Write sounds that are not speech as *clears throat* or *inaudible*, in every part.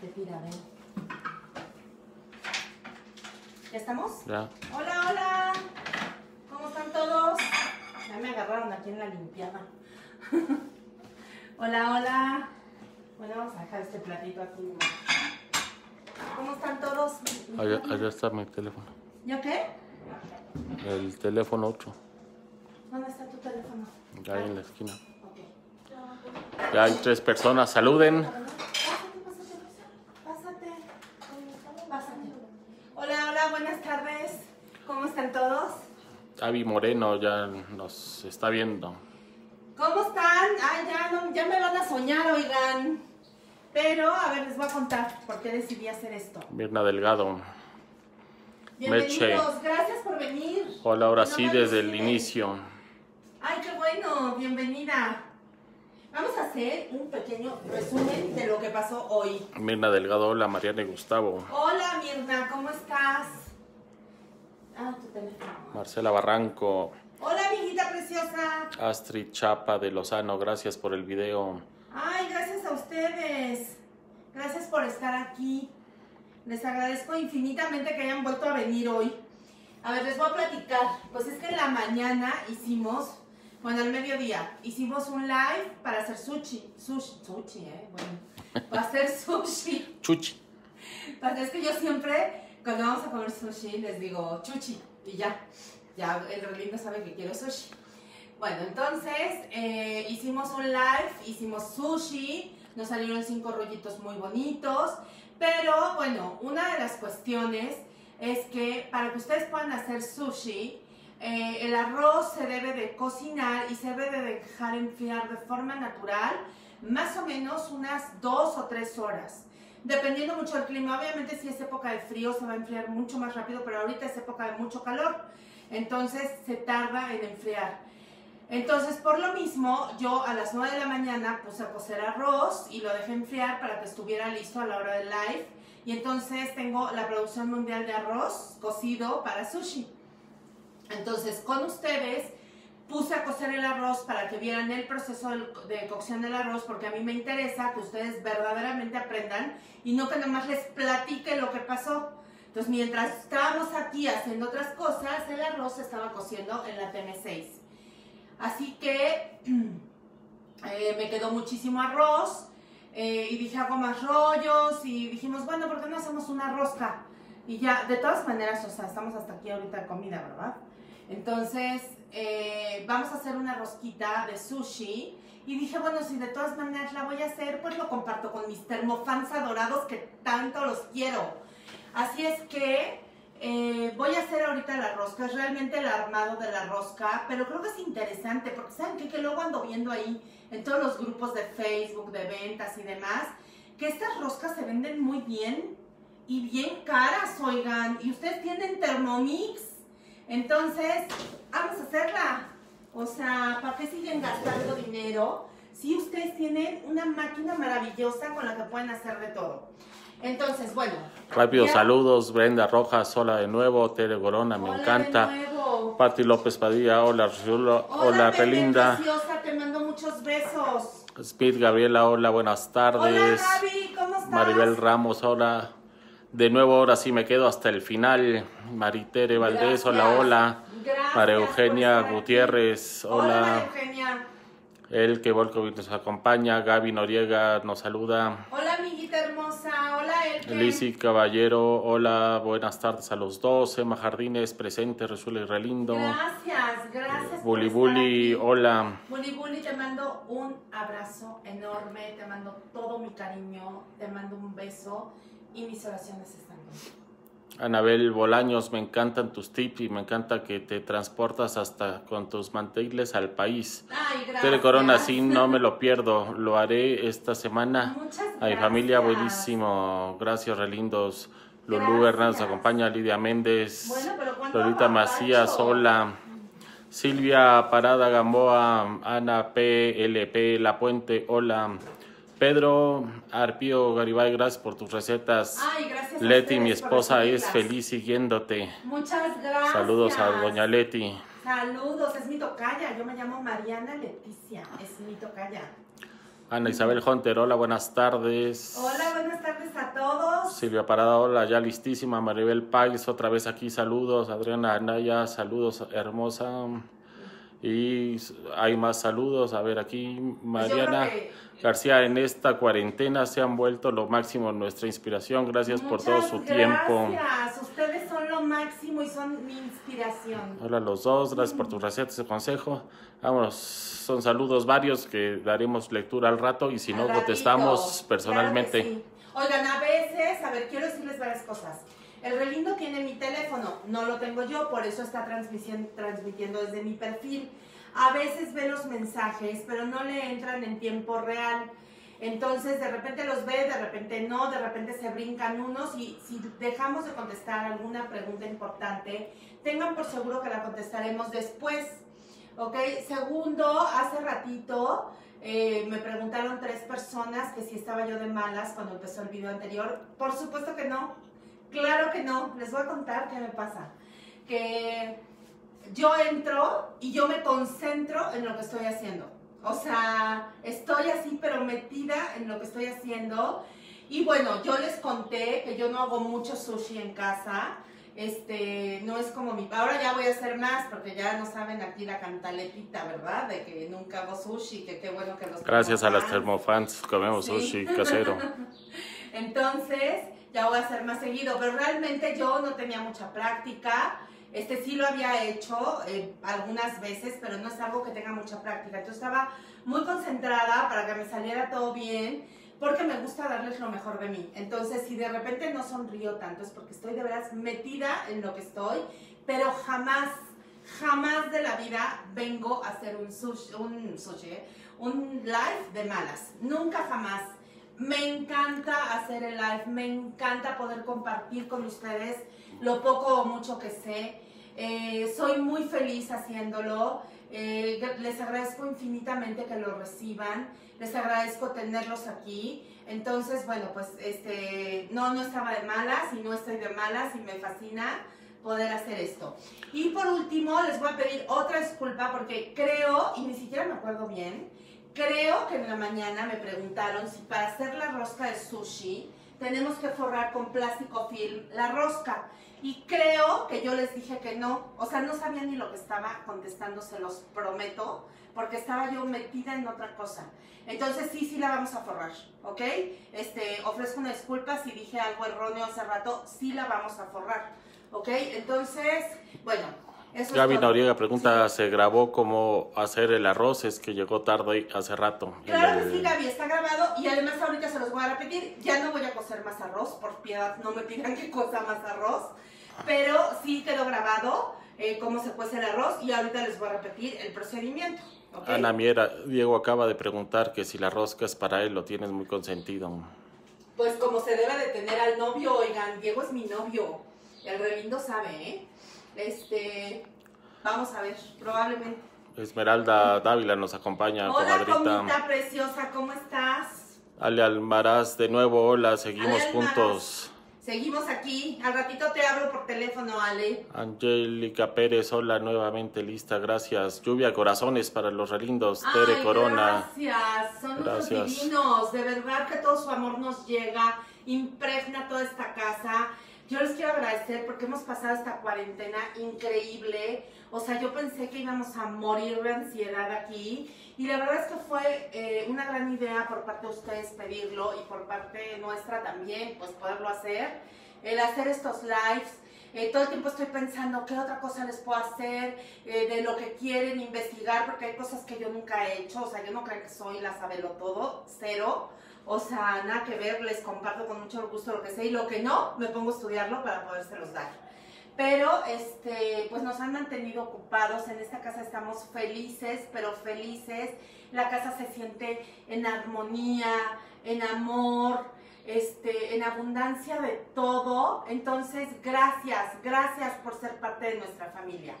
Te tira, ven. ¿Ya estamos? Ya. Hola, hola. ¿Cómo están todos? Ya me agarraron aquí en la limpiada. *laughs* hola, hola. Bueno, vamos a dejar este platito aquí. ¿Cómo están todos? Allá, allá está mi teléfono. ¿Ya qué? El teléfono 8. ¿Dónde está tu teléfono? Ahí en la esquina. Ok. Ya hay tres personas. Saluden. Pásate, pásate, pásate. Pásate. Hola, hola, buenas tardes. ¿Cómo están todos? Avi Moreno ya nos está viendo. ¿Cómo están? Ay, ya, no, ya me van a soñar, oigan. Pero, a ver, les voy a contar por qué decidí hacer esto. Mirna Delgado. Bienvenidos, Meche. gracias por venir. Hola, ahora No sí desde el inicio. Ay, qué bueno, bienvenida. Vamos a hacer un pequeño resumen de lo que pasó hoy. Mirna Delgado, hola Mariana y Gustavo. Hola, Mirna, ¿cómo estás? Ah, tu teléfono. Marcela Barranco. Hola, amiguita preciosa. Astrid Chapa de Lozano, gracias por el video. Ay, gracias a ustedes. Gracias por estar aquí. Les agradezco infinitamente que hayan vuelto a venir hoy. A ver, les voy a platicar. Pues es que en la mañana hicimos, bueno, al mediodía, hicimos un live para hacer sushi. Sushi, sushi, ¿eh? Bueno, para hacer *laughs* sushi. Chuchi. Pues es que yo siempre, cuando vamos a comer sushi, les digo chuchi y ya. Ya el relindo sabe que quiero sushi. Bueno, entonces eh, hicimos un live, hicimos sushi, nos salieron cinco rollitos muy bonitos, pero bueno, una de las cuestiones es que para que ustedes puedan hacer sushi, eh, el arroz se debe de cocinar y se debe de dejar enfriar de forma natural, más o menos unas dos o tres horas. Dependiendo mucho del clima, obviamente si es época de frío se va a enfriar mucho más rápido, pero ahorita es época de mucho calor, entonces se tarda en enfriar. Entonces, por lo mismo, yo a las 9 de la mañana puse a cocer arroz y lo dejé enfriar para que estuviera listo a la hora del live. Y entonces tengo la producción mundial de arroz cocido para sushi. Entonces, con ustedes puse a cocer el arroz para que vieran el proceso de cocción del arroz, porque a mí me interesa que ustedes verdaderamente aprendan y no que nomás les platique lo que pasó. Entonces, mientras estábamos aquí haciendo otras cosas, el arroz se estaba cociendo en la TM6. Así que *clears throat* eh, me quedó muchísimo arroz eh, y dije hago más rollos y dijimos, bueno, ¿por qué no hacemos una rosca? Y ya, de todas maneras, o sea, estamos hasta aquí ahorita de comida, ¿verdad? Entonces, eh, vamos a hacer una rosquita de sushi. Y dije, bueno, si de todas maneras la voy a hacer, pues lo comparto con mis termofans adorados que tanto los quiero. Así es que eh, voy a hacer ahorita la rosca, es realmente el armado de la rosca, pero creo que es interesante porque saben qué? que luego ando viendo ahí en todos los grupos de Facebook, de ventas y demás, que estas roscas se venden muy bien y bien caras, oigan, y ustedes tienen Thermomix, entonces vamos a hacerla. O sea, ¿para qué siguen gastando dinero si ustedes tienen una máquina maravillosa con la que pueden hacer de todo? Entonces, bueno. Rápido, ya- saludos. Brenda Rojas, hola de nuevo. Tere Gorona, me Hola de encanta. nuevo. Pati López Padilla, hola hola, Hola, Relinda. preciosa, te mando muchos besos. Speed Gabriela, hola, buenas tardes. Hola, Gaby, ¿cómo estás? Maribel Ramos, hola. De nuevo, ahora sí me quedo hasta el final. Maritere Valdés, hola, Gracias. hola. Gracias María Eugenia. Gutiérrez, Hola, hola. Eugenia. El que Volkovic nos acompaña. Gaby Noriega nos saluda. Hola, amiguita hermosa. Hola, Elke. Lizzy Caballero, hola, buenas tardes a los dos. Emma Jardines, presente, Resula y Relindo. Gracias, gracias. por Bully hola. Bully Bully, te mando un abrazo enorme, te mando todo mi cariño, te mando un beso y mis oraciones están contigo. Anabel Bolaños, me encantan tus tips y me encanta que te transportas hasta con tus manteles al país. Ay, gracias. Corona, sí, no me lo pierdo. Lo haré esta semana. Muchas gracias. familia, buenísimo. Gracias, relindos. Lulú. Hernández acompaña, Lidia Méndez. Bueno, pero ¿cuánto Lolita? Macías, hola. Silvia Parada Gamboa, Ana PLP, La Puente, hola. Pedro Arpío Garibay, gracias por tus recetas. Ay, gracias a Leti, mi esposa, es feliz siguiéndote. Muchas gracias. Saludos a doña Leti. Saludos, es mi tocaya. Yo me llamo Mariana Leticia. Es mi tocaya. Ana Isabel Hunter, hola, buenas tardes. Hola, buenas tardes a todos. Silvia Parada, hola, ya listísima. Maribel Páez, otra vez aquí, saludos. Adriana Anaya, saludos, hermosa. Y hay más saludos. A ver, aquí Pues Mariana García, en esta cuarentena se han vuelto lo máximo nuestra inspiración. Gracias por todo su tiempo. Gracias, ustedes son lo máximo y son mi inspiración. Hola a los dos, gracias por tus recetas y consejo. Vámonos, son saludos varios que daremos lectura al rato y si no ratito, contestamos personalmente. claro que sí. Oigan, a veces, a ver, quiero decirles varias cosas. El relindo tiene mi teléfono, no lo tengo yo, por eso está transmitiendo desde mi perfil. A veces ve los mensajes, pero no le entran en tiempo real. Entonces, de repente los ve, de repente no, de repente se brincan unos y si dejamos de contestar alguna pregunta importante, tengan por seguro que la contestaremos después. ¿Ok? Segundo, hace ratito eh, me preguntaron tres personas que si estaba yo de malas cuando empezó el video anterior. Por supuesto que no. Claro que no. Les voy a contar qué me pasa. Que yo entro y yo me concentro en lo que estoy haciendo. O sea, estoy así pero metida en lo que estoy haciendo. Y bueno, yo les conté que yo no hago mucho sushi en casa. Este, no es como mi... Ahora ya voy a hacer más porque ya no saben aquí la cantaletita, ¿verdad? De que nunca hago sushi, que qué bueno que los Gracias a las termofans. termofans comemos Sí. sushi casero. *laughs* Entonces, ya voy a hacer más seguido, pero realmente yo no tenía mucha práctica. Este sí lo había hecho eh, algunas veces, pero no es algo que tenga mucha práctica. Entonces estaba muy concentrada para que me saliera todo bien, porque me gusta darles lo mejor de mí. Entonces, si de repente no sonrío tanto, es porque estoy de veras metida en lo que estoy, pero jamás, jamás de la vida vengo a hacer un sushi, un, sushi, un live de malas. Nunca jamás. Me encanta hacer el live, me encanta poder compartir con ustedes lo poco o mucho que sé. Eh, soy muy feliz haciéndolo. Eh, les agradezco infinitamente que lo reciban. Les agradezco tenerlos aquí. Entonces, bueno, pues este, no, no estaba de malas y no estoy de malas y me fascina poder hacer esto. Y por último, les voy a pedir otra disculpa porque creo, y ni siquiera me acuerdo bien, creo que en la mañana me preguntaron si para hacer la rosca de sushi tenemos que forrar con plástico film la rosca. Y creo que yo les dije que no, o sea, no sabía ni lo que estaba contestando, se los prometo, porque estaba yo metida en otra cosa. Entonces sí, sí la vamos a forrar, ¿ok? Este, ofrezco una disculpa si dije algo erróneo hace rato, sí la vamos a forrar, ¿ok? Entonces, bueno, eso Gaby. Noriega pregunta, ¿se grabó cómo hacer el arroz? Es que llegó tarde hace rato. Claro que el- sí, Gaby, está grabado y además ahorita se los voy a repetir. Ya no voy a cocer más arroz, por piedad, no me pidan que cosa más arroz. Pero sí quedó grabado eh, cómo se cuece el arroz y ahorita les voy a repetir el procedimiento. Ana Miera, Diego acaba de preguntar que si la rosca es para él, lo tienes muy consentido. Pues como se debe de tener al novio, oigan, Diego es mi novio. El relindo sabe, ¿eh? Este, vamos a ver, probablemente. Esmeralda Dávila nos acompaña, Hola, comadrita. preciosa, ¿cómo estás? Ale Almaraz, de nuevo, hola, seguimos Ale juntos. Seguimos aquí. Al ratito te hablo por teléfono, Ale. Angélica Pérez, hola, nuevamente lista, gracias. Lluvia corazones para los relindos, Tere Corona. Gracias, son unos Gracias. divinos. De verdad que todo su amor nos llega, impregna toda esta casa. Porque hemos pasado esta cuarentena increíble. O sea, yo pensé que íbamos a morir de ansiedad aquí. Y la verdad es que fue eh, una gran idea por parte de ustedes pedirlo y por parte nuestra también, pues poderlo hacer. El hacer estos lives. Eh, todo el tiempo estoy pensando qué otra cosa les puedo hacer, eh, de lo que quieren investigar, porque hay cosas que yo nunca he hecho, o sea, yo no creo que soy la sabelo todo, cero, o sea, nada que ver, les comparto con mucho gusto lo que sé y lo que no, me pongo a estudiarlo para podérselos dar. Pero, este, pues nos han mantenido ocupados, en esta casa estamos felices, pero felices, la casa se siente en armonía, en amor, este, en abundancia de todo. Entonces, gracias, gracias por ser parte de nuestra familia.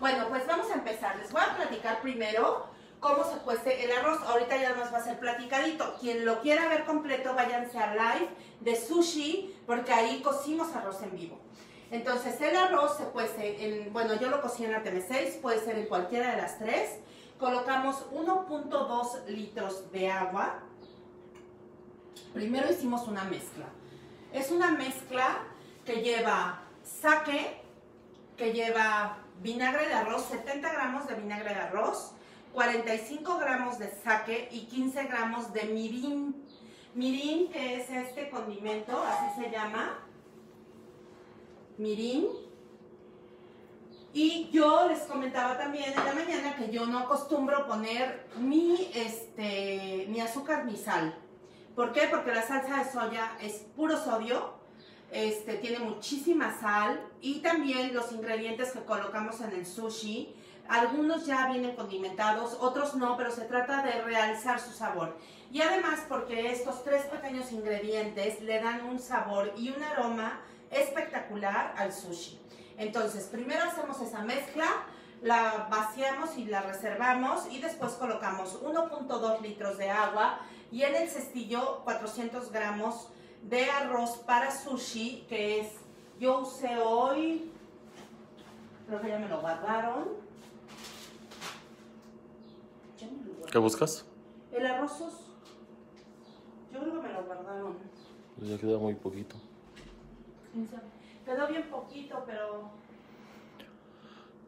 Bueno, pues vamos a empezar. Les voy a platicar primero cómo se cuece el arroz. Ahorita ya nos va a ser platicadito. Quien lo quiera ver completo, váyanse a live de sushi, porque ahí cocimos arroz en vivo. Entonces, el arroz se cuece en, bueno, yo lo cocino en la TM6, puede ser en cualquiera de las tres. Colocamos 1.2 litros de agua Primero hicimos una mezcla. Es una mezcla que lleva sake, que lleva vinagre de arroz, 70 gramos de vinagre de arroz, 45 gramos de sake y 15 gramos de mirin. Mirin, que es este condimento, así se llama. Mirin. Y yo les comentaba también en la mañana que yo no acostumbro poner ni, este, azúcar ni sal. ¿Por qué? Porque la salsa de soya es puro sodio, este, tiene muchísima sal y también los ingredientes que colocamos en el sushi, algunos ya vienen condimentados, otros no, pero se trata de realzar su sabor. Y además porque estos tres pequeños ingredientes le dan un sabor y un aroma espectacular al sushi. Entonces, primero hacemos esa mezcla, la vaciamos y la reservamos y después colocamos 1.2 litros de agua y en el cestillo 400 gramos de arroz para sushi, que es, yo usé hoy, creo que ya me lo guardaron. Ya me lo guardaron. ¿Qué buscas? El arroz, yo creo que me lo guardaron. Pues ya queda muy poquito. Quedó bien poquito, pero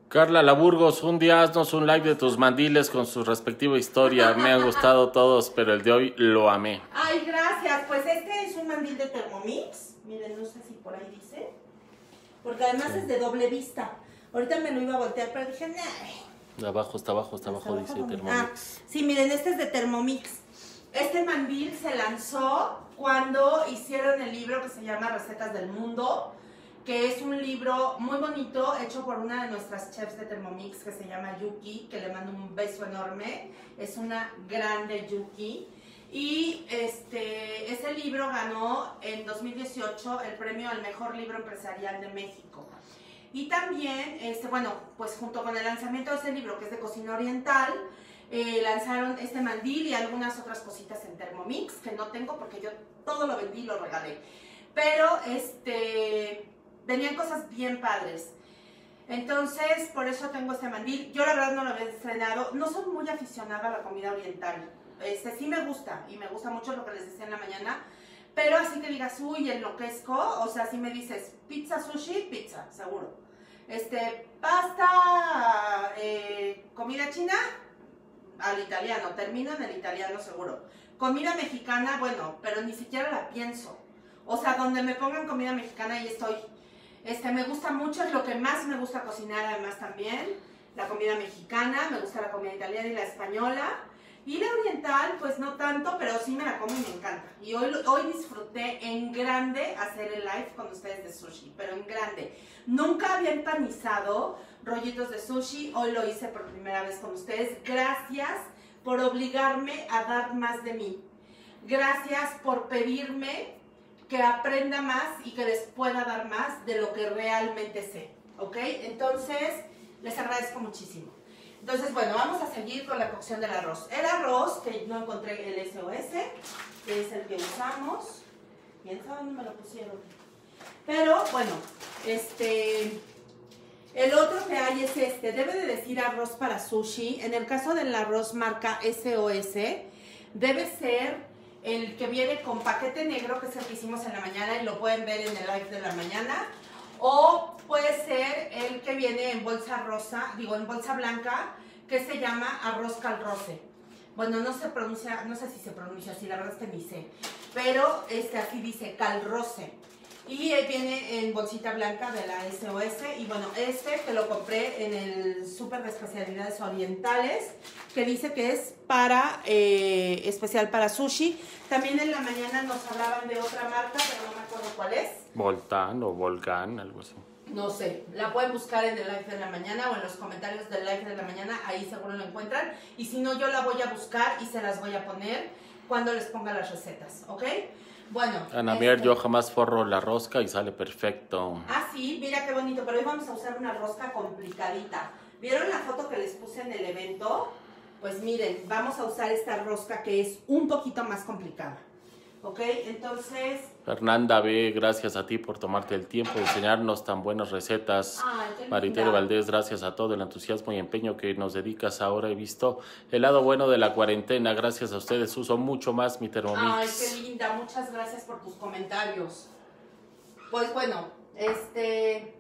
Carla Laburgos, un día haznos un like de tus mandiles con su respectiva historia. Me han gustado *laughs* todos, pero el de hoy lo amé. Ay, gracias. Pues este es un mandil de Thermomix. Miren, no sé si por ahí dice. Porque además Sí. es de doble vista. Ahorita me lo iba a voltear, pero dije, nah. De abajo, está abajo, está abajo, dice. Thermomix. Ah, sí, miren, este es de Thermomix. Este mandil se lanzó cuando hicieron el libro que se llama Recetas del Mundo, que es un libro muy bonito hecho por una de nuestras chefs de Thermomix que se llama Yuki, que le mando un beso enorme. Es una grande Yuki. Y este, ese libro ganó en 2018 el premio al mejor libro empresarial de México. Y también, este, bueno, pues junto con el lanzamiento de ese libro, que es de cocina oriental, eh, lanzaron este mandil y algunas otras cositas en Thermomix, que no tengo porque yo todo lo vendí y lo regalé. Pero, este, venían cosas bien padres. Entonces, por eso tengo este mandil. Yo la verdad no lo había estrenado. No soy muy aficionada a la comida oriental. Este, sí me gusta y me gusta mucho lo que les decía en la mañana. Pero así que digas, uy, enloquezco. O sea, si me dices pizza, sushi, pizza, seguro. Este, pasta, eh, comida china, al italiano. Termino en el italiano seguro. Comida mexicana, bueno, pero ni siquiera la pienso. O sea, donde me pongan comida mexicana, ahí estoy. Este, me gusta mucho, es lo que más me gusta cocinar además también. La comida mexicana, me gusta la comida italiana y la española. Y la oriental, pues no tanto, pero sí me la como y me encanta. Y hoy, hoy disfruté en grande hacer el live con ustedes de sushi, pero en grande. Nunca había empanizado rollitos de sushi, hoy lo hice por primera vez con ustedes. Gracias por obligarme a dar más de mí. Gracias por pedirme que aprenda más y que les pueda dar más de lo que realmente sé. ¿Ok? Entonces, les agradezco muchísimo. Entonces, bueno, vamos a seguir con la cocción del arroz. El arroz, que no encontré el SOS, que es el que usamos. ¿Quién sabe dónde me lo pusieron? Pero, bueno, este... El otro que hay es este. Debe de decir arroz para sushi. En el caso del arroz marca SOS, debe ser el que viene con paquete negro, que es el que hicimos en la mañana y lo pueden ver en el live de la mañana. O puede ser el que viene en bolsa rosa, digo en bolsa blanca, que se llama arroz calrose. Bueno, no se pronuncia, no sé si se pronuncia así, la verdad es que ni sé. Pero este aquí dice calrose. Y eh, viene en bolsita blanca de la SOS. Y bueno, este que lo compré en el súper de especialidades orientales, que dice que es para, eh, especial para sushi. También en la mañana nos hablaban de otra marca, pero no me acuerdo cuál es. Voltán o Volcán, algo así. No sé, la pueden buscar en el live de la mañana o en los comentarios del live de la mañana, ahí seguro lo encuentran. Y si no, yo la voy a buscar y se las voy a poner cuando les ponga las recetas, ¿ok? Bueno. Ana Mier, este- yo jamás forro la rosca y sale perfecto. Ah, sí, mira qué bonito, pero hoy vamos a usar una rosca complicadita. ¿Vieron la foto que les puse en el evento? Pues miren, vamos a usar esta rosca que es un poquito más complicada. ¿Ok? Entonces... Fernanda B, gracias a ti por tomarte el tiempo de enseñarnos tan buenas recetas. Ay, qué Maritere. Valdés, gracias a todo el entusiasmo y empeño que nos dedicas ahora. He visto el lado bueno de la cuarentena. Gracias a ustedes uso mucho más mi Ay, Thermomix. qué linda, muchas gracias por tus comentarios. Pues bueno, este,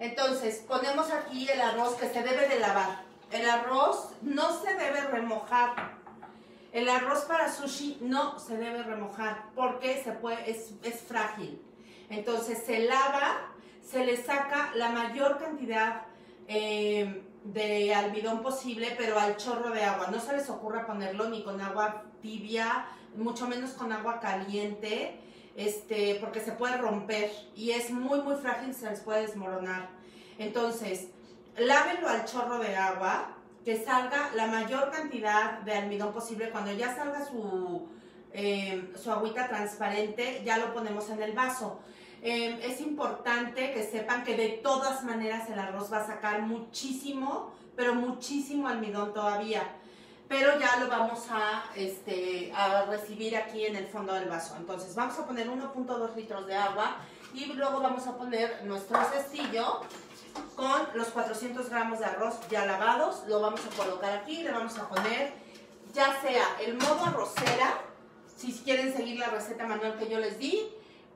entonces ponemos aquí el arroz que se debe de lavar. El arroz no se debe remojar. El arroz para sushi no se debe remojar porque se puede, es, es frágil. Entonces se lava, se le saca la mayor cantidad eh, de almidón posible, pero al chorro de agua. No se les ocurra ponerlo ni con agua tibia, mucho menos con agua caliente, este, porque se puede romper y es muy, muy frágil, se les puede desmoronar. Entonces, lávenlo al chorro de agua, que salga la mayor cantidad de almidón posible. Cuando ya salga su, eh, su agüita transparente, ya lo ponemos en el vaso. Eh, es importante que sepan que de todas maneras el arroz va a sacar muchísimo, pero muchísimo almidón todavía. Pero ya lo vamos a, este, a recibir aquí en el fondo del vaso. Entonces vamos a poner 1.2 litros de agua y luego vamos a poner nuestro cestillo con los 400 gramos de arroz ya lavados. Lo vamos a colocar aquí, le vamos a poner ya sea el modo arrocera, si quieren seguir la receta manual que yo les di,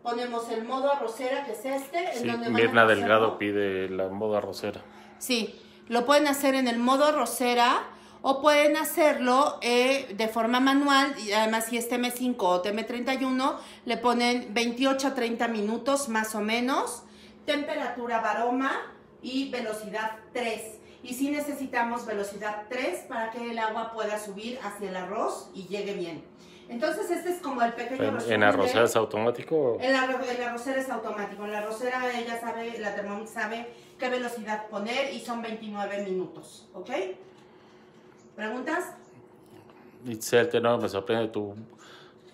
ponemos el modo arrocera, que es este. Sí, en donde Mirna. Delgado pide la moda rosera. Sí, lo pueden hacer en el modo arrocera o pueden hacerlo eh, de forma manual. Y además, si es TM5 o TM31, le ponen 28 a 30 minutos más o menos. Temperatura varoma y velocidad 3. Y si necesitamos velocidad 3 para que el agua pueda subir hacia el arroz y llegue bien. Entonces, este es como el pequeño ¿En, en arrocera es automático? el, arro- el arrocero es automático. En la arrocera ella sabe, la Thermomix sabe qué velocidad poner y son 29 minutos. ¿Ok? ¿Preguntas? Itzel, Tenor, me sorprende tu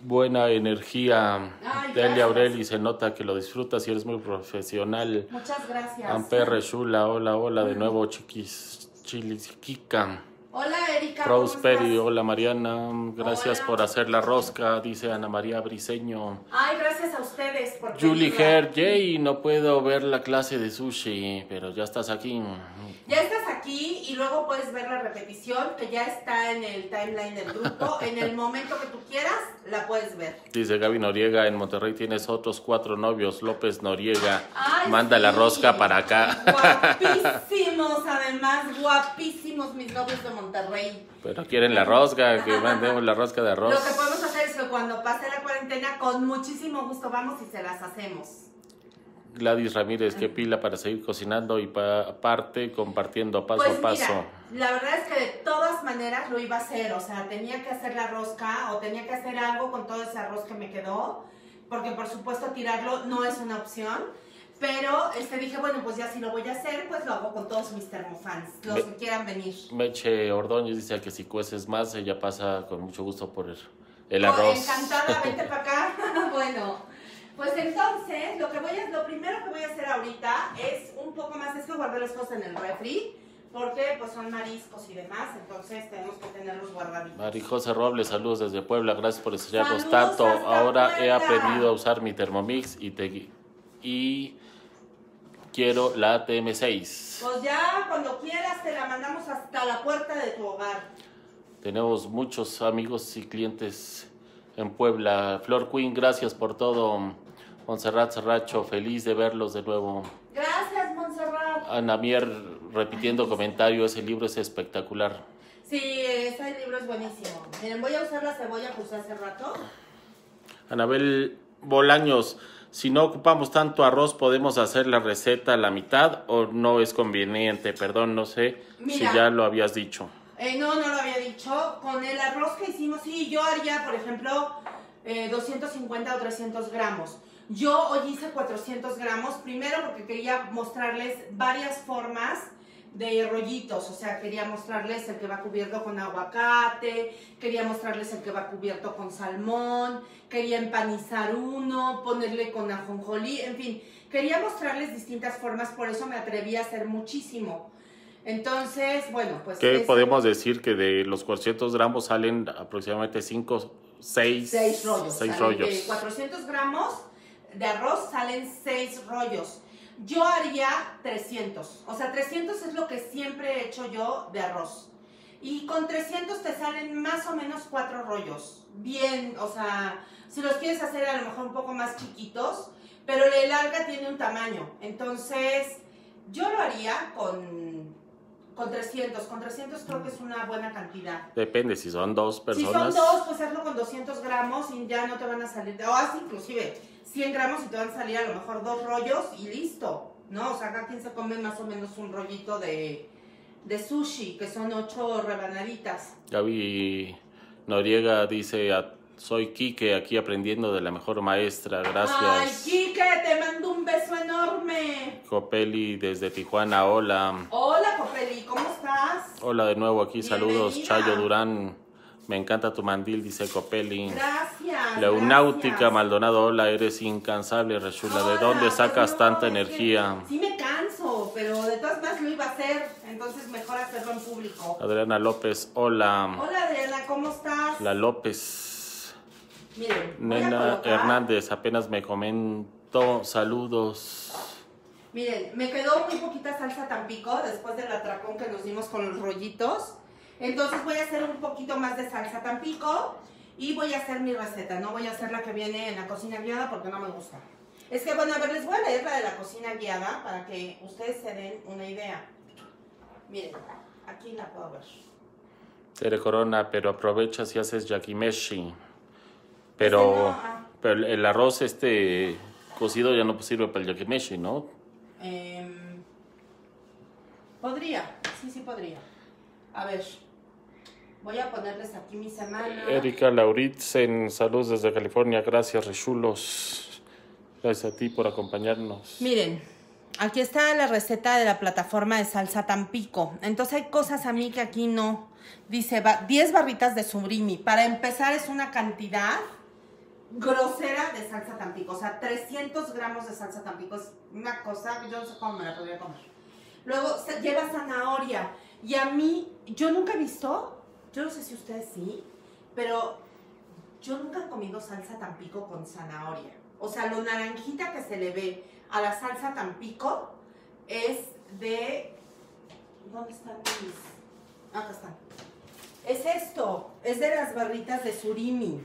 buena energía. Ay, Delia. Aureli, se nota que lo disfrutas y eres muy profesional. Muchas gracias. Amperre Shula, hola, hola de nuevo, chiquis, chilisquica. Hola, Erika. ¿cómo Rose Perry, hola Mariana, gracias Hola. por hacer la rosca, dice Ana María Briseño. Ay, gracias a ustedes por Julie pedirla. Her, yay, no puedo ver la clase de sushi, pero ya estás aquí. Ya estás aquí y luego puedes ver la repetición que ya está en el timeline del grupo. en el momento que tú quieras, la puedes ver. Dice Gaby Noriega, en Monterrey tienes otros cuatro novios, López Noriega, Ay, manda la rosca para acá. Guapísimos, además, guapísimos mis novios de Monterrey. Pero quieren la rosca, que mandemos la rosca de arroz. Lo que podemos hacer es que cuando pase la cuarentena, con muchísimo gusto vamos y se las hacemos. Gladys Ramírez, qué pila para seguir cocinando y pa- aparte compartiendo paso pues a paso. mira, la verdad es que de todas maneras lo iba a hacer, o sea, tenía que hacer la rosca o tenía que hacer algo con todo ese arroz que me quedó, porque por supuesto tirarlo no es una opción. Pero este, dije, bueno, pues ya si lo voy a hacer, pues lo hago con todos mis termofans, los que quieran venir. Meche Ordóñez dice que si cueces más, ella pasa con mucho gusto por el, el Oh, arroz. Encantada, vente para acá. *laughs* bueno, pues entonces lo que voy a, lo primero que voy a hacer ahorita es un poco más, es que guardé las cosas en el refri, porque pues son mariscos y demás, entonces tenemos que tenerlos guardaditos. Marijose Robles, saludos desde Puebla, gracias por enseñarnos tanto. Ahora he aprendido a usar mi Thermomix y, te, y quiero la TM6. Pues ya cuando quieras te la mandamos hasta la puerta de tu hogar. Tenemos muchos amigos y clientes en Puebla. Flor Queen, gracias por todo. Montserrat Serracho, feliz de verlos de nuevo. Gracias, Montserrat. Ana Mier repitiendo comentario, ese libro es espectacular. Sí, ese libro es buenísimo. Miren, voy a usar la cebolla que usé hace rato. Anabel Bolaños, si no ocupamos tanto arroz, ¿podemos hacer la receta a la mitad o no es conveniente? Perdón, no sé Mira. si ya lo habías dicho. Eh, no, no lo había dicho. Con el arroz que hicimos, sí, yo haría, por ejemplo, eh, 250 o 300 gramos. Yo hoy hice 400 gramos, primero porque quería mostrarles varias formas de rollitos, o sea, quería mostrarles el que va cubierto con aguacate, quería mostrarles el que va cubierto con salmón, quería empanizar uno, ponerle con ajonjolí, en fin, quería mostrarles distintas formas, por eso me atreví a hacer muchísimo. Entonces, bueno, pues... ¿Qué podemos decir? Que de los 400 gramos salen aproximadamente 5 seis, seis rollos. Seis Salen rollos. De 400 gramos de arroz salen seis rollos. Yo haría 300. O sea, 300 es lo que siempre he hecho yo de arroz. Y con 300 te salen más o menos cuatro rollos. Bien, o sea, si los quieres hacer a lo mejor un poco más chiquitos, pero el larga tiene un tamaño. Entonces, yo lo haría con, con 300. Con 300 creo que es una buena cantidad. Depende si son dos Si personas. son dos, pues hazlo con 200 gramos y ya no te van a salir. O haz inclusive 100 gramos y te van a salir a lo mejor dos rollos y listo. ¿No? O sea, acá quien se come más o menos un rollito de, de sushi, que son ocho rebanaditas. Gaby Noriega dice, "A- soy Quique, aquí aprendiendo de la mejor maestra, Ay, gracias. Kike, te mando un beso enorme. Copeli desde Tijuana, hola. Hola, Copeli, ¿cómo estás? Hola de nuevo aquí, saludos. Chayo Durán, me encanta tu mandil, dice Copeli. Gracias. Leonáutica gracias. Maldonado, hola, eres incansable, Rechula. ¿De dónde pues sacas no, tanta que energía? Sí me canso, pero de todas maneras lo iba a hacer, entonces mejor hacerlo en público. Adriana López, hola. Hola Adriana, ¿cómo estás? La López. Miren, Nena Hernández apenas me comentó, saludos. Miren, me quedó muy poquita salsa tampico después del atracón que nos dimos con los rollitos. Entonces voy a hacer un poquito más de salsa tampico y voy a hacer mi receta. No voy a hacer la que viene en la cocina guiada porque no me gusta. Es que, bueno, a ver, les voy a leer la de la cocina guiada para que ustedes se den una idea. Miren, aquí la puedo ver. Tere Corona, pero aprovecha si haces yakimeshi. Ese Pero, no, ah. pero el arroz este cocido ya no sirve para el yakimeshi, ¿no? Em, podría, sí, sí podría. A ver, voy a ponerles aquí mi semana. Erika Lauritzen, saludos desde California, gracias Rechulos. Gracias a ti por acompañarnos. Miren, aquí está la receta de la plataforma de salsa Tampico. Entonces hay cosas a mí que aquí no. Dice va- 10 barritas de surimi. Para empezar es una cantidad grosera de salsa Tampico. O sea, 300 gramos de salsa Tampico. Es una cosa que yo no sé cómo me la podría comer. Luego lleva zanahoria. Y a mí, yo nunca he visto, yo no sé si ustedes sí, pero yo nunca he comido salsa Tampico con zanahoria. O sea, lo naranjita que se le ve a la salsa Tampico es de... ¿Dónde están mis...? Acá están. Es esto, es de las barritas de surimi.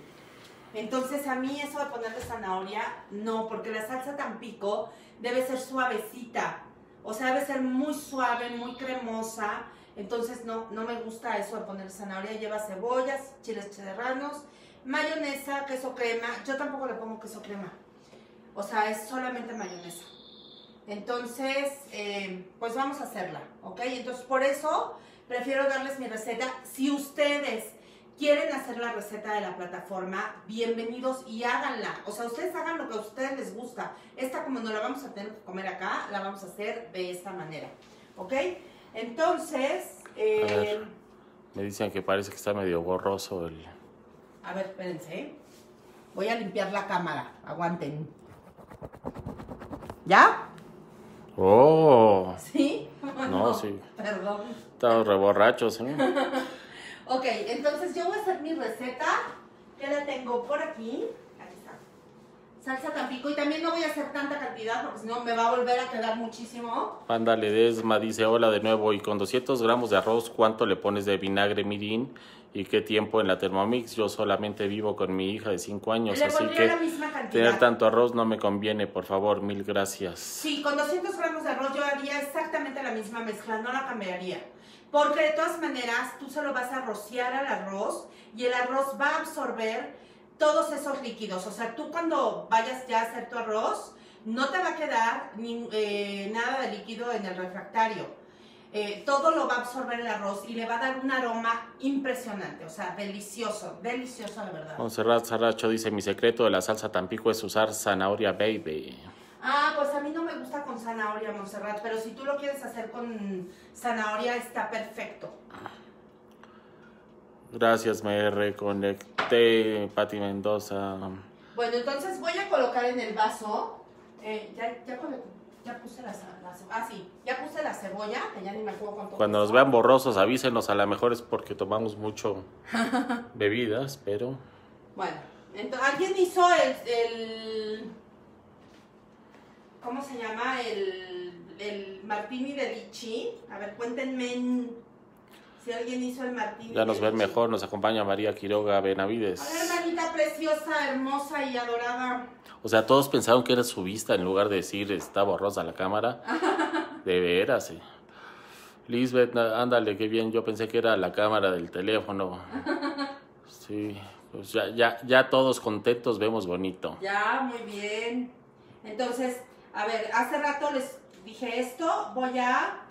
Entonces a mí eso de ponerle zanahoria, no, porque la salsa Tampico debe ser suavecita. O sea, debe ser muy suave, muy cremosa. Entonces no, no me gusta eso de poner zanahoria. Lleva cebollas, chiles serranos, mayonesa, queso crema. Yo tampoco le pongo queso crema. O sea, es solamente mayonesa. Entonces, eh, pues vamos a hacerla, ¿ok? Entonces, por eso prefiero darles mi receta. Si ustedes quieren hacer la receta de la plataforma, bienvenidos y háganla. O sea, ustedes hagan lo que a ustedes les gusta. Esta, como no la vamos a tener que comer acá, la vamos a hacer de esta manera, ¿ok? Entonces, eh, A ver. Me dicen que parece que está medio borroso el... A ver, espérense. ¿eh? Voy a limpiar la cámara. Aguanten. ¿Ya? ¡Oh! ¿Sí? No, *laughs* sí. Perdón. Estamos reborrachos, ¿eh? *laughs* Ok, entonces yo voy a hacer mi receta. Que la tengo por aquí. Salsa tampico. Y también no voy a hacer tanta cantidad porque si no me va a volver a quedar muchísimo. Panda Ledesma dice, hola de nuevo, y con 200 gramos de arroz, ¿cuánto le pones de vinagre mirin? ¿Y qué tiempo en la Thermomix? Yo solamente vivo con mi hija de 5 años, Le así la que misma tener tanto arroz no me conviene, por favor, mil gracias. Sí, con 200 gramos de arroz yo haría exactamente la misma mezcla, no la cambiaría. Porque de todas maneras tú se lo vas a rociar al arroz y el arroz va a absorber todos esos líquidos. O sea, tú cuando vayas ya a hacer tu arroz, no te va a quedar ni- eh, nada de líquido en el refractario. Eh, todo lo va a absorber el arroz y le va a dar un aroma impresionante. O sea, delicioso, delicioso de verdad. Monserrat Sarracho dice, mi secreto de la salsa tampico es usar zanahoria baby. Ah, pues a mí no me gusta con zanahoria, Montserrat, pero si tú lo quieres hacer con zanahoria está perfecto. Gracias, me reconecté, Pati Mendoza. Bueno, entonces voy a colocar en el vaso. eh, ya, ya, ya puse la, la ah, sí, ya puse la cebolla, que ya ni me acuerdo cuánto. Cuando nos vean borrosos, avísenos, a lo mejor es porque tomamos mucho *laughs* bebidas, pero... Bueno, entonces, ¿alguien hizo el, el- ¿Cómo se llama? El, el martini de Vichy. A ver, cuéntenme en- si alguien hizo el martini Ya nos ven mejor, nos acompaña María Quiroga A ver, Benavides. hermanita preciosa, hermosa y adorada. O sea, todos pensaron que era su vista en lugar de decir está borrosa la cámara. *laughs* De veras, sí. Lisbeth, ándale, qué bien. Yo pensé que era la cámara del teléfono. *laughs* Sí, pues ya, ya, ya todos contentos vemos bonito. Ya, muy bien. Entonces, a ver, hace rato les dije esto, voy a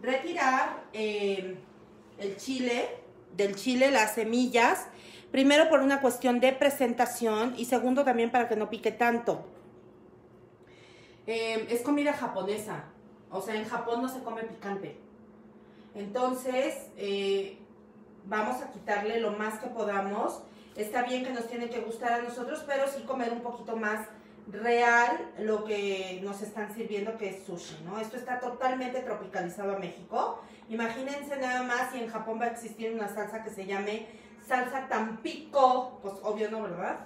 retirar eh, el chile, del chile las semillas, primero por una cuestión de presentación y segundo también para que no pique tanto. Eh, es comida japonesa, o sea, en Japón no se come picante. Entonces, eh, vamos a quitarle lo más que podamos. Está bien que nos tiene que gustar a nosotros, pero sí comer un poquito más real lo que nos están sirviendo que es sushi, ¿no? Esto está totalmente tropicalizado a México. Imagínense nada más si en Japón va a existir una salsa que se llame salsa tampico, pues obvio no, ¿verdad?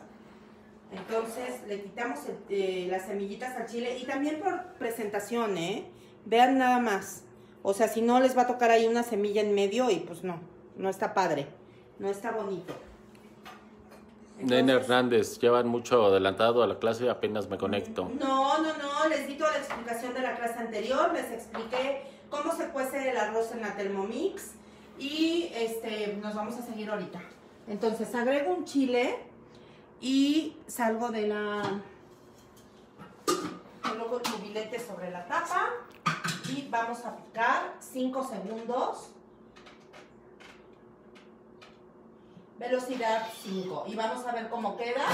Entonces le quitamos eh, las semillitas al chile y también por presentación, ¿eh? Vean nada más. O sea, si no les va a tocar ahí una semilla en medio y pues no, no está padre, no está bonito. Nene Entonces- Hernández, llevan mucho adelantado a la clase, apenas me conecto. No, no, no, les di toda la explicación de la clase anterior, les expliqué cómo se cuece el arroz en la Thermomix y este, nos vamos a seguir ahorita. Entonces agrego un chile y salgo de la... Coloco el mobilete sobre la tapa y vamos a picar 5 segundos. Velocidad 5 y vamos a ver cómo queda.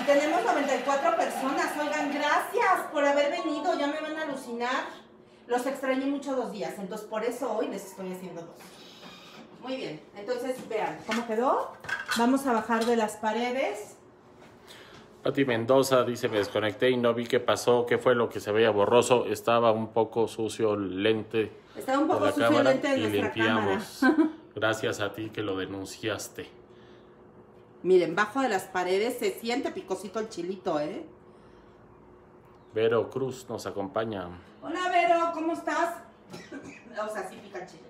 Y tenemos 94 personas. Oigan, gracias por haber venido. Ya me van a alucinar. Los extrañé mucho dos días. Entonces, por eso hoy les estoy haciendo dos. Muy bien. Entonces, vean cómo quedó. Vamos a bajar de las paredes. Pati Mendoza dice, me desconecté y no vi qué pasó, qué fue lo que se veía borroso. Estaba un poco sucio el lente Estaba un de poco la sucio el cámara lente de y cámara. *laughs* Gracias a ti que lo denunciaste. Miren, bajo de las paredes se siente picosito el chilito, ¿eh? Vero Cruz nos acompaña. Hola, Vero, ¿cómo estás? O sea, sí pica el chile.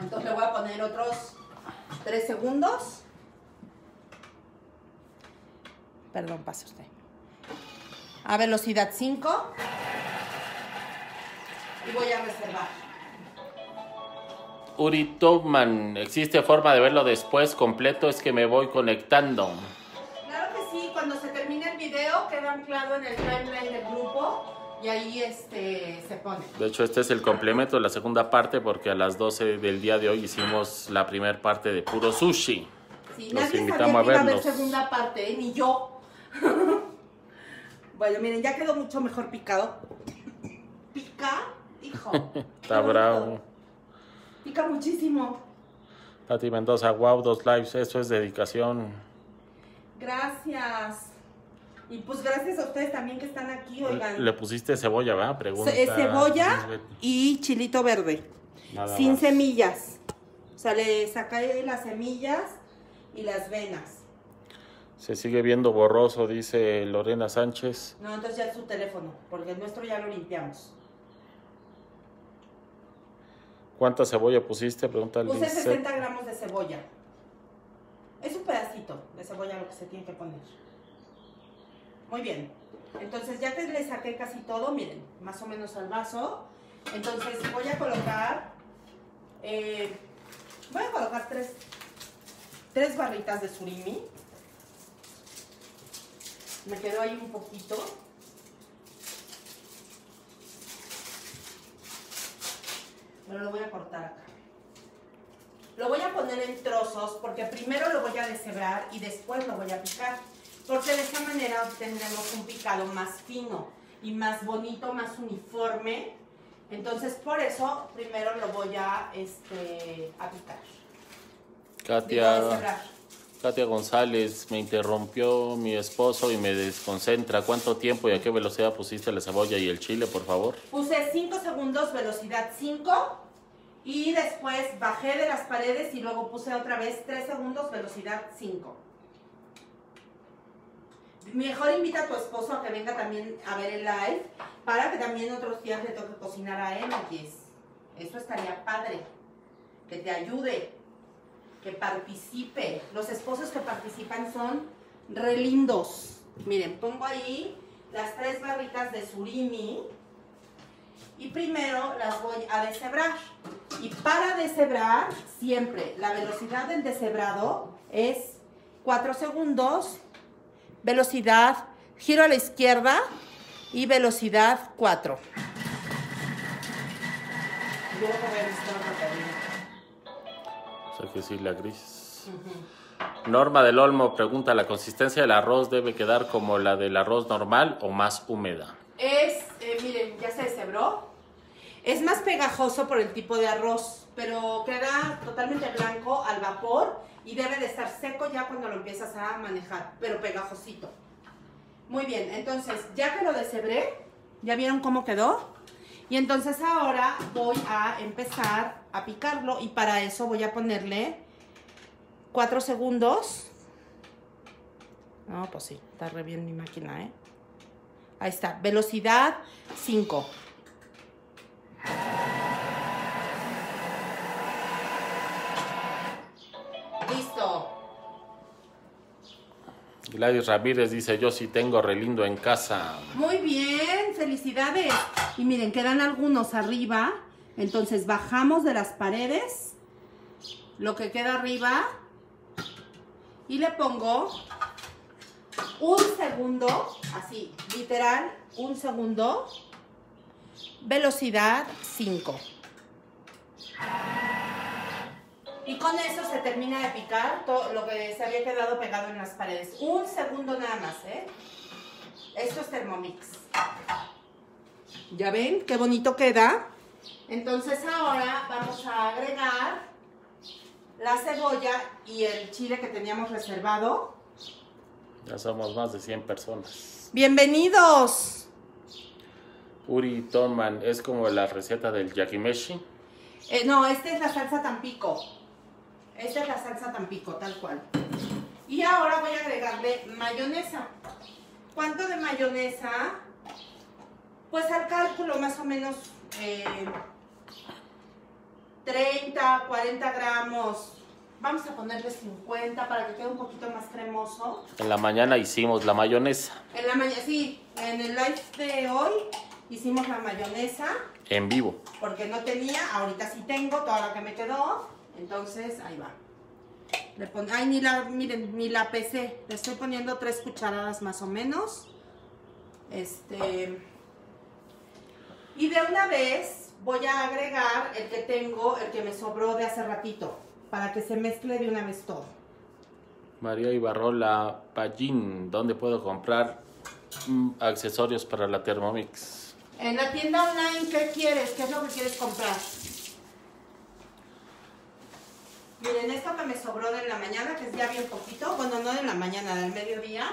Entonces le voy a poner otros 3 segundos. Perdón, pase usted. A velocidad 5. Y voy a reservar. Uri Tubman, ¿existe forma de verlo después completo? Es que me voy conectando. Claro que sí, cuando se termine el video queda anclado en el timeline del grupo y ahí este se pone. De hecho, este es el complemento de la segunda parte porque a las 12 del día de hoy hicimos la primera parte de puro sushi. Sí, Los nadie invitamos a que iba a verlos. segunda parte, ¿eh? ni yo. *laughs* bueno, miren, ya quedó mucho mejor picado. ¿Pica? Hijo. *laughs* Está bravo. Pica muchísimo. Pati Mendoza, wow, dos lives, eso es dedicación. Gracias. Y pues gracias a ustedes también que están aquí, oigan. Le pusiste cebolla, ¿verdad? Pregunta. Ce- cebolla y chilito verde. Nada sin más. semillas. O sea, le saqué las semillas y las venas. Se sigue viendo borroso, dice Lorena Sánchez. No, entonces ya es su teléfono, porque el nuestro ya lo limpiamos. ¿Cuánta cebolla pusiste? Pregunta Puse Lizeth. 60 gramos de cebolla. Es un pedacito de cebolla lo que se tiene que poner. Muy bien. Entonces ya que le saqué casi todo, miren, más o menos al vaso. Entonces voy a colocar, eh, voy a colocar tres, tres barritas de surimi. Me quedó ahí un poquito. Pero lo voy a cortar acá. Lo voy a poner en trozos porque primero lo voy a deshebrar y después lo voy a picar. Porque de esta manera obtendremos un picado más fino y más bonito, más uniforme. Entonces por eso primero lo voy a, este, a picar. Katia, González, me interrumpió mi esposo y me desconcentra. ¿Cuánto tiempo y a qué velocidad pusiste la cebolla y el chile, por favor? Puse 5 segundos, velocidad 5 Y después bajé de las paredes y luego puse otra vez 3 segundos, velocidad 5. Mejor invita a tu esposo a que venga también a ver el live para que también otros días le toque cocinar a él. Eso estaría padre. Que te ayude, que participe. Los esposos que participan son re lindos. Miren, pongo ahí las tres barritas de surimi y primero las voy a deshebrar. Y para deshebrar, siempre la velocidad del deshebrado es 4 segundos, velocidad, giro a la izquierda y velocidad 4. Que sí, la gris. Norma del Olmo pregunta, ¿la consistencia del arroz debe quedar como la del arroz normal o más húmeda? Es, eh, miren, ya se deshebró. Es más pegajoso por el tipo de arroz, pero queda totalmente blanco al vapor y debe de estar seco ya cuando lo empiezas a manejar, pero pegajosito. Muy bien, entonces ya que lo deshebré, ¿ya vieron cómo quedó? Y entonces ahora voy a empezar a picarlo y para eso voy a ponerle 4 segundos. No, pues sí, está re bien mi máquina, ¿eh? Ahí está, velocidad 5. Gladys Ramírez dice, yo sí tengo relindo en casa. Muy bien, felicidades. Y miren, quedan algunos arriba. Entonces bajamos de las paredes. Lo que queda arriba. Y le pongo un segundo, así, literal, un segundo. Velocidad 5. Y con eso se termina de picar todo lo que se había quedado pegado en las paredes. Un segundo nada más, ¿eh? Esto es Thermomix. ¿Ya ven qué bonito queda? Entonces ahora vamos a agregar la cebolla y el chile que teníamos reservado. Ya somos más de 100 personas. ¡Bienvenidos! Uri Torman, ¿es como la receta del yakimeshi? Eh, no, esta es la salsa Tampico. Esta es la salsa Tampico, tal cual. Y ahora voy a agregarle mayonesa. ¿Cuánto de mayonesa? Pues al cálculo más o menos eh, 30, 40 gramos. Vamos a ponerle 50 para que quede un poquito más cremoso. En la mañana hicimos la mayonesa. En la mañana, sí, en el live de hoy hicimos la mayonesa. En vivo. Porque no tenía, ahorita sí tengo, toda la que me quedó. Entonces, ahí va. Le pon, ay, ni la, miren, ni la pesé. Le estoy poniendo tres cucharadas más o menos. Este. Y de una vez voy a agregar el que tengo, el que me sobró de hace ratito. Para que se mezcle de una vez todo. María Ibarrola Pallín, ¿dónde puedo comprar mm, accesorios para la Thermomix? En la tienda online, ¿qué quieres? ¿Qué es lo que quieres comprar? Miren, esto que me sobró de la mañana, que es ya bien poquito, bueno, no de la mañana, del mediodía,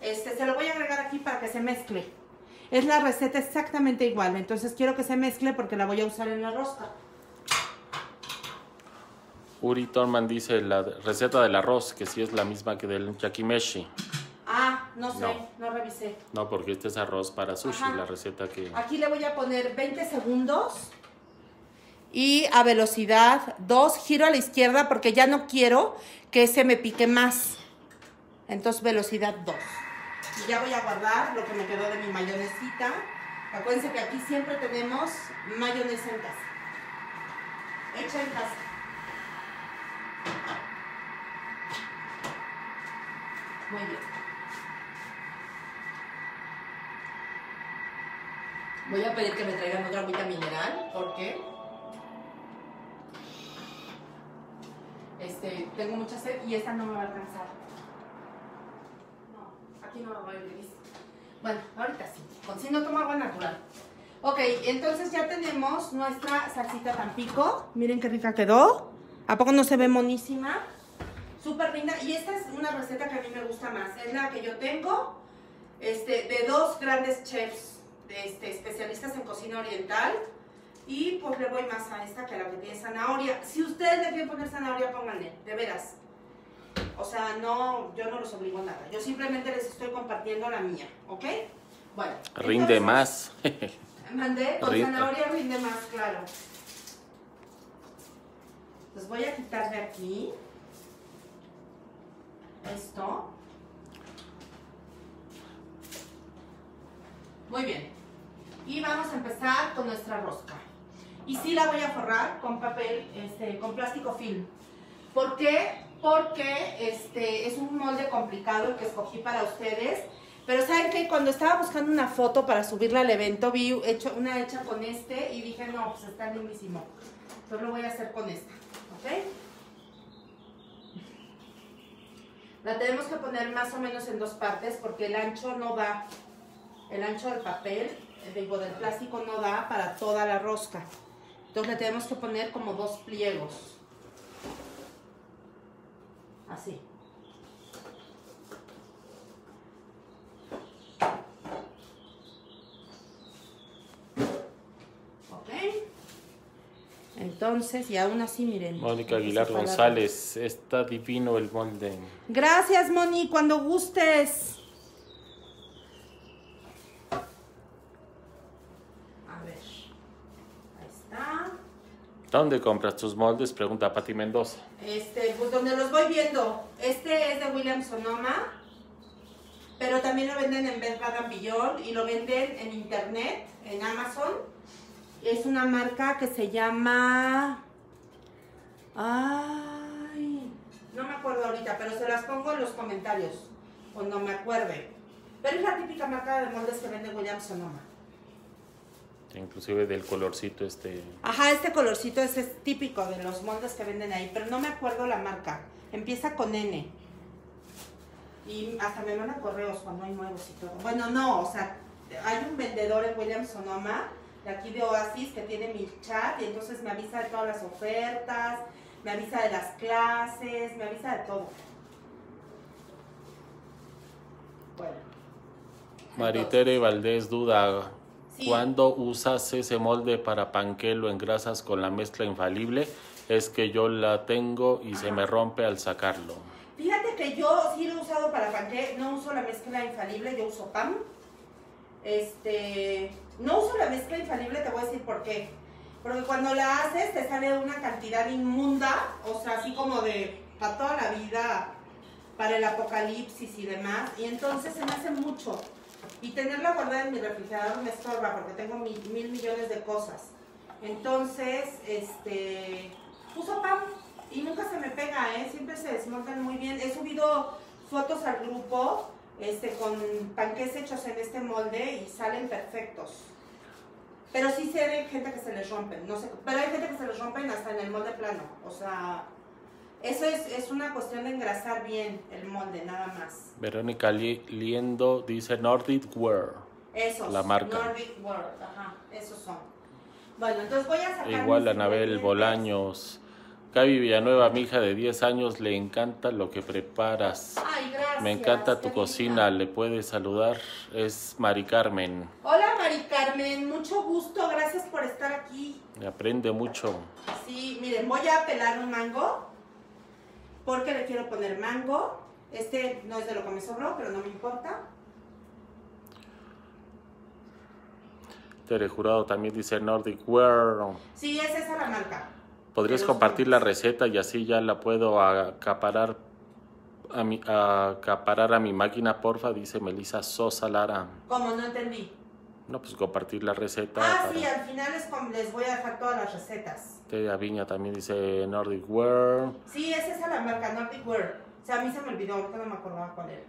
este, se lo voy a agregar aquí para que se mezcle. Es la receta exactamente igual, entonces quiero que se mezcle porque la voy a usar en la rosca. Uri Torman dice la receta del arroz, que sí es la misma que del yakimeshi. Ah, no sé, no, No. revisé. No, porque este es arroz para sushi, Ajá. la receta que... Aquí le voy a poner 20 segundos y a velocidad 2, giro a la izquierda porque ya no quiero que se me pique más. Entonces velocidad 2. Y ya voy a guardar lo que me quedó de mi mayonesita. Acuérdense que aquí siempre tenemos mayonesa en casa. Hecha en casa. Muy bien. Voy a pedir que me traigan otra agüita mineral porque este, tengo mucha sed y esta no me va a alcanzar. No, aquí no me voy a ir. Bueno, ahorita sí. Con si no tomo agua natural. Ok, entonces ya tenemos nuestra salsita Tampico. Miren qué rica quedó. ¿A poco no se ve monísima? Súper linda. Y esta es una receta que a mí me gusta más. Es la que yo tengo este, de dos grandes chefs este, especialistas en cocina oriental. Y pues le voy más a esta que a la que tiene zanahoria. Si ustedes le quieren poner zanahoria, pónganle, de veras. O sea, no, yo no los obligo a nada. Yo simplemente les estoy compartiendo la mía, ¿ok? Bueno. Rinde entonces- más. *laughs* Mandé, con Rinde. zanahoria rinde más, claro. Entonces voy a quitar de aquí esto. Muy bien. Y vamos a empezar con nuestra rosca. Y sí la voy a forrar con papel, este, con plástico film. ¿Por qué? Porque este, es un molde complicado el que escogí para ustedes. Pero saben que cuando estaba buscando una foto para subirla al evento, vi hecho, una hecha con este y dije, no, pues está lindísimo. Entonces lo voy a hacer con esta. ¿Ok? La tenemos que poner más o menos en dos partes porque el ancho no da. El ancho del papel, eh, digo, del plástico no da para toda la rosca. Entonces le tenemos que poner como dos pliegos. Así. ¿Ok? Entonces, y aún así, miren. Mónica Aguilar. González, está divino el molde. Gracias, Moni, cuando gustes. A ver. Ahí está. ¿Dónde compras tus moldes? Pregunta Pati Mendoza. Este, pues donde los voy viendo. Este es de William Sonoma. Pero también lo venden en and Beyond y lo venden en internet, en Amazon. Es una marca que se llama. Ay, no me acuerdo ahorita, pero se las pongo en los comentarios cuando me acuerde. Pero es la típica marca de moldes que vende William Sonoma. Inclusive del colorcito este. Ajá, este colorcito ese es típico de los moldes que venden ahí, pero no me acuerdo la marca. Empieza con N. Y hasta me mandan correos cuando hay nuevos y todo. Bueno, no, o sea, hay un vendedor en Williams Sonoma, de aquí de Oasis, que tiene mi chat y entonces me avisa de todas las ofertas, me avisa de las clases, me avisa de todo. Bueno. Maritere Valdés duda. Sí. ¿Cuándo usas ese molde para panquelo en grasas con la mezcla infalible? Es que yo la tengo y se me rompe al sacarlo. Fíjate que yo sí lo he usado para panqué, no uso la mezcla infalible, yo uso PAM. Este, no uso la mezcla infalible, te voy a decir por qué. Porque cuando la haces te sale una cantidad inmunda, o sea, así como de para toda la vida, para el apocalipsis y demás, y entonces se me hace mucho. Y tenerla guardada en mi refrigerador me estorba porque tengo mil, mil millones de cosas. Entonces, este, uso PAM y nunca se me pega, ¿eh? Siempre se desmontan muy bien. He subido fotos al grupo este, con panqués hechos en este molde y salen perfectos. Pero sí sé de gente que se les rompen, no sé, pero hay gente que se les rompen hasta en el molde plano. O sea, eso es, es una cuestión de engrasar bien el molde, nada más. Verónica Li- Liendo dice Nordic Wear. Esos. La marca. Nordic World, ajá, esos son. Bueno, entonces voy a sacar. Igual mis Anabel. Bolaños. Gaby Villanueva, mi hija de 10 años, le encanta lo que preparas. Ay, gracias. Me encanta tu cocina, le puedes saludar. Es Mari Carmen. Hola Mari Carmen, mucho gusto, gracias por estar aquí. Me aprende mucho. Sí, miren, voy a pelar un mango porque le quiero poner mango. Este no es de lo que me sobró, pero no me importa. Tere Jurado también dice Nordic Wear. Sí, es esa la marca. ¿Podrías compartir la receta y así ya la puedo acaparar a mi, acaparar a mi máquina, porfa? Dice Melissa Sosa Lara. Como no entendí. No, pues compartir la receta. Ah, para- sí, al final es como- les voy a dejar todas las recetas. Tere Aviña también dice Nordic Wear. Sí, es esa la marca, Nordic Wear. O sea, a mí se me olvidó, ahorita no me acordaba cuál era.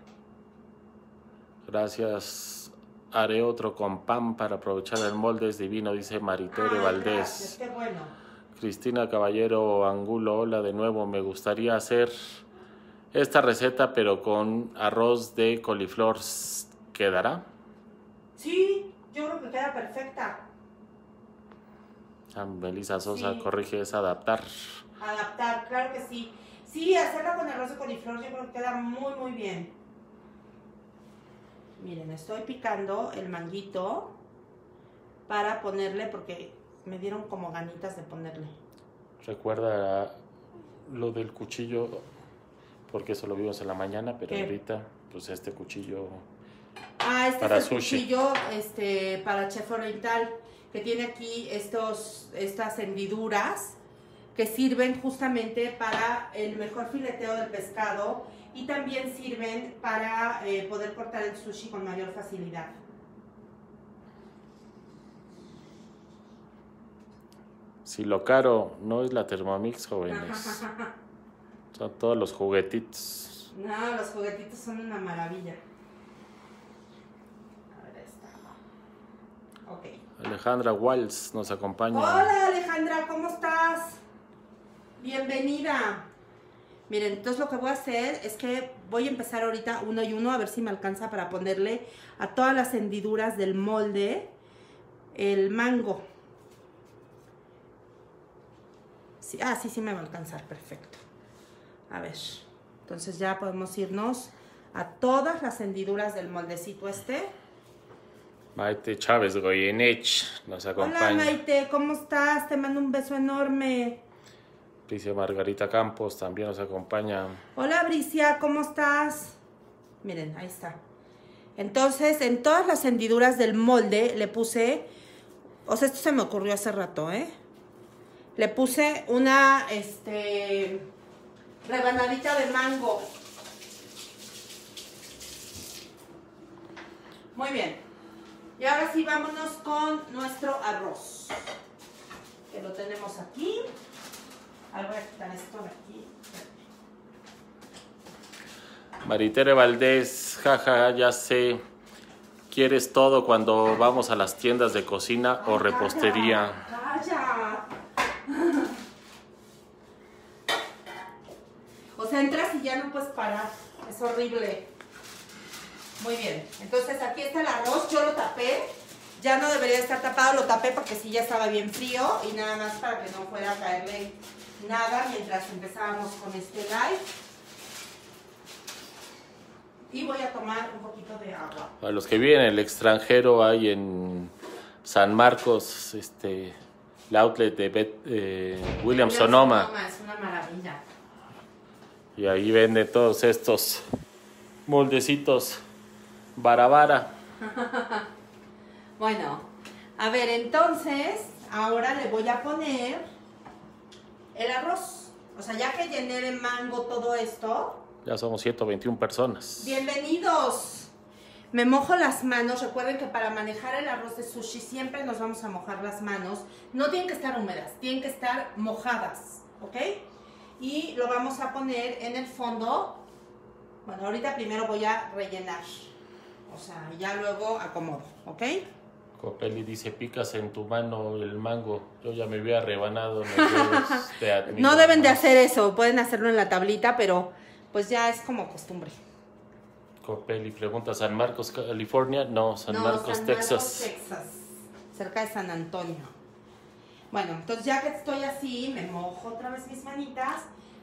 Gracias. Haré otro con pan para aprovechar el molde, es divino, dice Maritere Valdés. gracias, qué bueno. Cristina Caballero Angulo, hola de nuevo. Me gustaría hacer esta receta, pero con arroz de coliflor. ¿Quedará? Sí, yo creo que queda perfecta. Ah, Melissa Sosa Sí. corrige, es adaptar. Adaptar, claro que sí. Sí, hacerla con arroz de coliflor yo creo que queda muy, muy bien. Miren, estoy picando el manguito para ponerle, porque me dieron como ganitas de ponerle. Recuerda lo del cuchillo, porque eso lo vimos en la mañana, pero ¿Qué? ahorita, pues este cuchillo, Ah, este Para es el sushi. cuchillo este, para chef oriental, que tiene aquí estos, estas hendiduras que sirven justamente para el mejor fileteo del pescado y también sirven para eh, poder cortar el sushi con mayor facilidad. si lo caro no es la Thermomix, jóvenes, *laughs* son todos los juguetitos. No, los juguetitos son una maravilla. A ver, ahí Alejandra Walls nos acompaña. Hola Alejandra, ¿cómo estás? Bienvenida. Miren, entonces lo que voy a hacer es que voy a empezar ahorita uno y uno a ver si me alcanza para ponerle a todas las hendiduras del molde el mango. Sí, ah, sí, sí me va a alcanzar, perfecto. A ver, entonces ya podemos irnos a todas las hendiduras del moldecito este. Maite Chávez Goyenech nos Hola acompaña. Maite, ¿cómo estás? Te mando un beso enorme. Dice Margarita Campos también nos acompaña. Hola Bricia, ¿cómo estás? Miren, ahí está. Entonces, en todas las hendiduras del molde le puse, o sea, esto se me ocurrió hace rato, ¿eh? Le puse una, este, rebanadita de mango. Muy bien. Y ahora sí, vámonos con nuestro arroz. Que lo tenemos aquí. Ahora voy a quitar esto de aquí. Maritere Valdés, jaja, ya sé. ¿Quieres todo cuando vamos a las tiendas de cocina o repostería? Calla. O sea, entras y ya no puedes parar. Es horrible. Muy bien. Entonces aquí está el arroz. Yo lo tapé. Ya no debería estar tapado. Lo tapé porque sí ya estaba bien frío. Y nada más para que no fuera a caerle nada mientras empezábamos con este live. Y voy a tomar un poquito de agua. Para los que viven en el extranjero, hay en San Marcos este, el outlet de Bet- eh, William Sonoma. Es una maravilla. Y ahí vende todos estos moldecitos barabara. *laughs* Bueno, a ver, entonces, ahora le voy a poner el arroz. O sea, ya que llené de mango todo esto, Ya somos 121 personas. bienvenidos. Me mojo las manos. Recuerden que para manejar el arroz de sushi siempre nos vamos a mojar las manos. No tienen que estar húmedas, tienen que estar mojadas, ¿ok? Y lo vamos a poner en el fondo. Bueno, ahorita primero voy a rellenar. O sea, ya luego acomodo, ¿ok? Copeli dice, picas en tu mano el mango. Yo ya me había rebanado los *laughs* dedos. Te admiro No deben de hacer eso, pueden hacerlo en la tablita, pero pues ya es como costumbre. Copeli pregunta, ¿San Marcos, California? No, San Marcos, San Texas. Marcos, Texas, cerca de San Antonio. Bueno, entonces ya que estoy así, me mojo otra vez mis manitas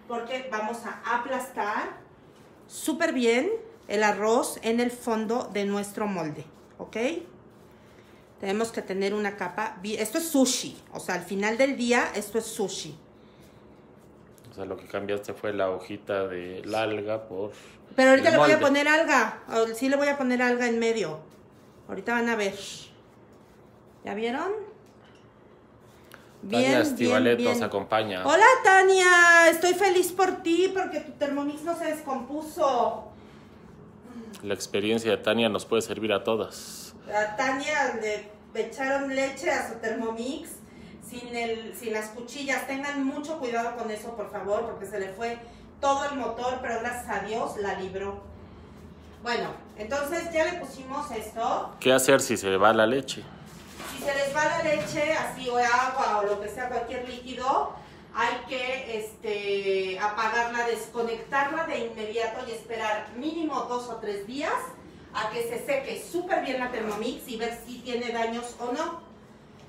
porque vamos a aplastar súper bien el arroz en el fondo de nuestro molde, ¿ok? Tenemos que tener una capa, esto es sushi, o sea, al final del día esto es sushi. O sea, lo que cambiaste fue la hojita de la alga por... Pero ahorita le voy a poner alga. Sí le voy a poner alga en medio. Ahorita van a ver. ¿Ya vieron? Tania Estivalet nos bien. acompaña. Hola Tania, estoy feliz por ti porque tu Thermomix no se descompuso. La experiencia de Tania nos puede servir a todas. A Tania le echaron leche a su Thermomix sin, el, sin las cuchillas. Tengan mucho cuidado con eso, por favor, porque se le fue todo el motor, pero gracias a Dios la libró. Bueno, entonces ya le pusimos esto. ¿Qué hacer si se va la leche? Si se les va la leche, así o agua o lo que sea, cualquier líquido, hay que este, apagarla, desconectarla de inmediato y esperar mínimo dos o tres días a que se seque súper bien la Thermomix y ver si tiene daños o no.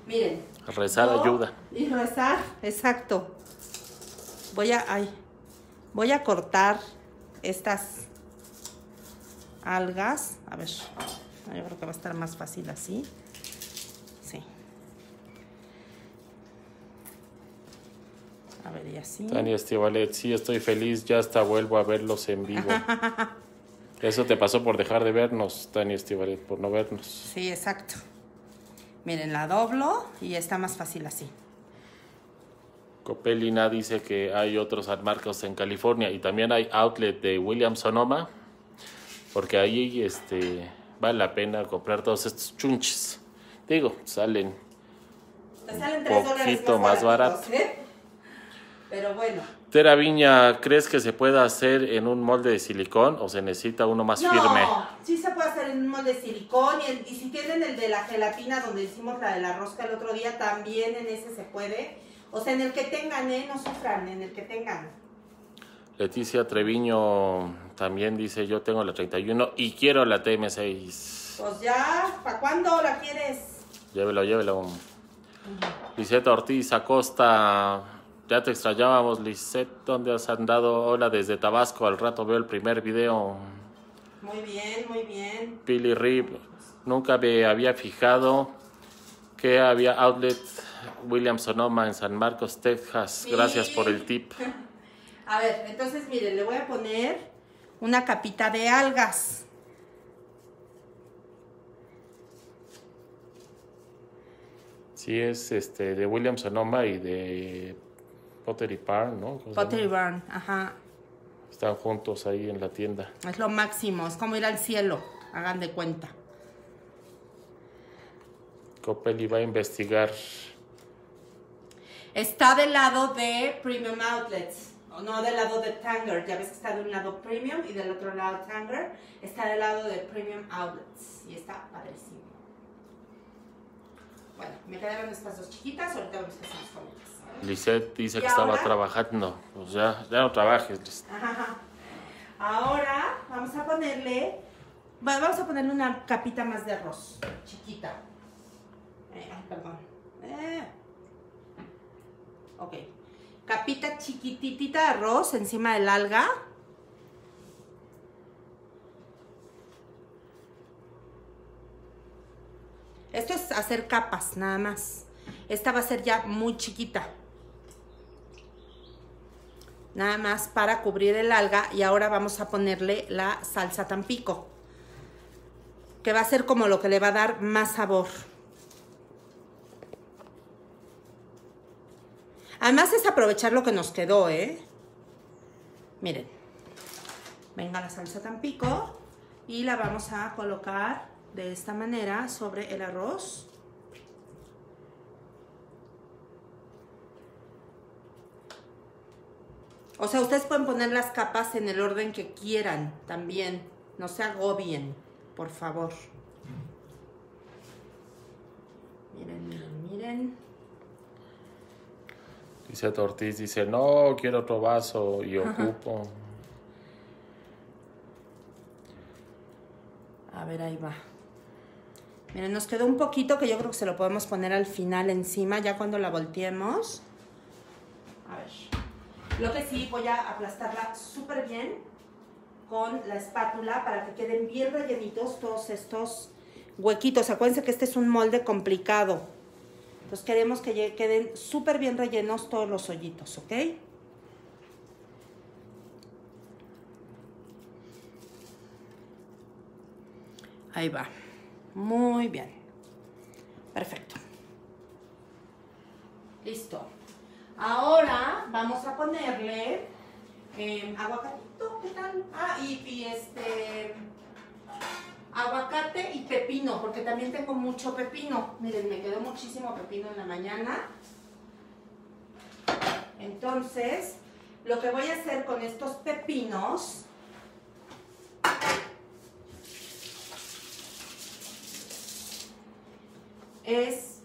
Miren. Rezar yo- ayuda. Y rezar, exacto. Voy a, ay, voy a cortar estas algas. A ver, yo creo que va a estar más fácil así. Ver, y así. Tania Estivalet, sí, estoy feliz, ya hasta vuelvo a verlos en vivo. *laughs* Eso te pasó por dejar de vernos, Tania Estivalet, por no vernos. Sí, exacto. Miren, la doblo y está más fácil así. Copelina dice que hay otros marcos en California y también hay outlet de Williams Sonoma, porque ahí este, vale la pena comprar todos estos chunches. Digo, salen Te salen Un tres dólares poquito más baratitos, ¿eh? Pero bueno. Tera Viña, ¿crees que se pueda hacer en un molde de silicón o se necesita uno más no, firme? sí se puede hacer en un molde de silicón y, en- y si tienen el de la gelatina donde hicimos la de la rosca el otro día, también en ese se puede. O sea, en el que tengan, ¿eh? No sufran, en el que tengan. Leticia Treviño también dice, yo tengo la 31 y quiero la TM6. Pues ya, ¿para cuándo la quieres? Llévelo, llévelo. Lisette Ortiz Acosta, ya te extrañábamos, Lisette, ¿dónde has andado? Hola desde Tabasco, al rato veo el primer video. Muy bien, muy bien. Billy Rip, nunca me había fijado que había outlet Williams Sonoma en San Marcos, Texas. Gracias por el tip. *laughs* A ver, entonces miren, le voy a poner una capita de algas. Sí, es este de Williams Sonoma y de Pottery Barn, ¿no? Pottery Barn, ajá. Están juntos ahí en la tienda. Es lo máximo, es como ir al cielo, hagan de cuenta. Coppel va a investigar. Está del lado de Premium Outlets, o no del lado de Tanger. Ya ves que está de un lado Premium y del otro lado Tanger. Está del lado de Premium Outlets y está padrísimo. Bueno, me quedaron estas dos chiquitas, ahorita vamos a hacer con ellas. Lisette dice ¿Y que estaba ahora? trabajando. Pues ya, ya no trabajes. Lisette. Ajá. Ahora vamos a ponerle, va- vamos a ponerle una capita más de arroz, chiquita. Eh, perdón. Eh. Ok. Capita chiquititita de arroz encima del alga. Esto es hacer capas, nada más. Esta va a ser ya muy chiquita nada más para cubrir el alga y ahora vamos a ponerle la salsa tampico que va a ser como lo que le va a dar más sabor. Además es aprovechar lo que nos quedó eh miren venga la salsa tampico y la vamos a colocar de esta manera sobre el arroz O sea, ustedes pueden poner las capas en el orden que quieran también. No se agobien, por favor. Miren, miren, miren. Lisette Ortiz dice, no, quiero otro vaso y ocupo. A ver, ahí va. Miren, nos quedó un poquito que yo creo que se lo podemos poner al final encima, ya cuando la volteemos. A ver. Lo que sí, voy a aplastarla súper bien con la espátula para que queden bien rellenitos todos estos huequitos. Acuérdense que este es un molde complicado. Entonces queremos que queden súper bien rellenos todos los hoyitos, ¿ok? Ahí va. Muy bien. Perfecto. Listo. Ahora vamos a ponerle eh, aguacatito, ¿qué tal? Ah, y este aguacate y pepino, porque también tengo mucho pepino. Miren, me quedó muchísimo pepino en la mañana. Entonces, lo que voy a hacer con estos pepinos es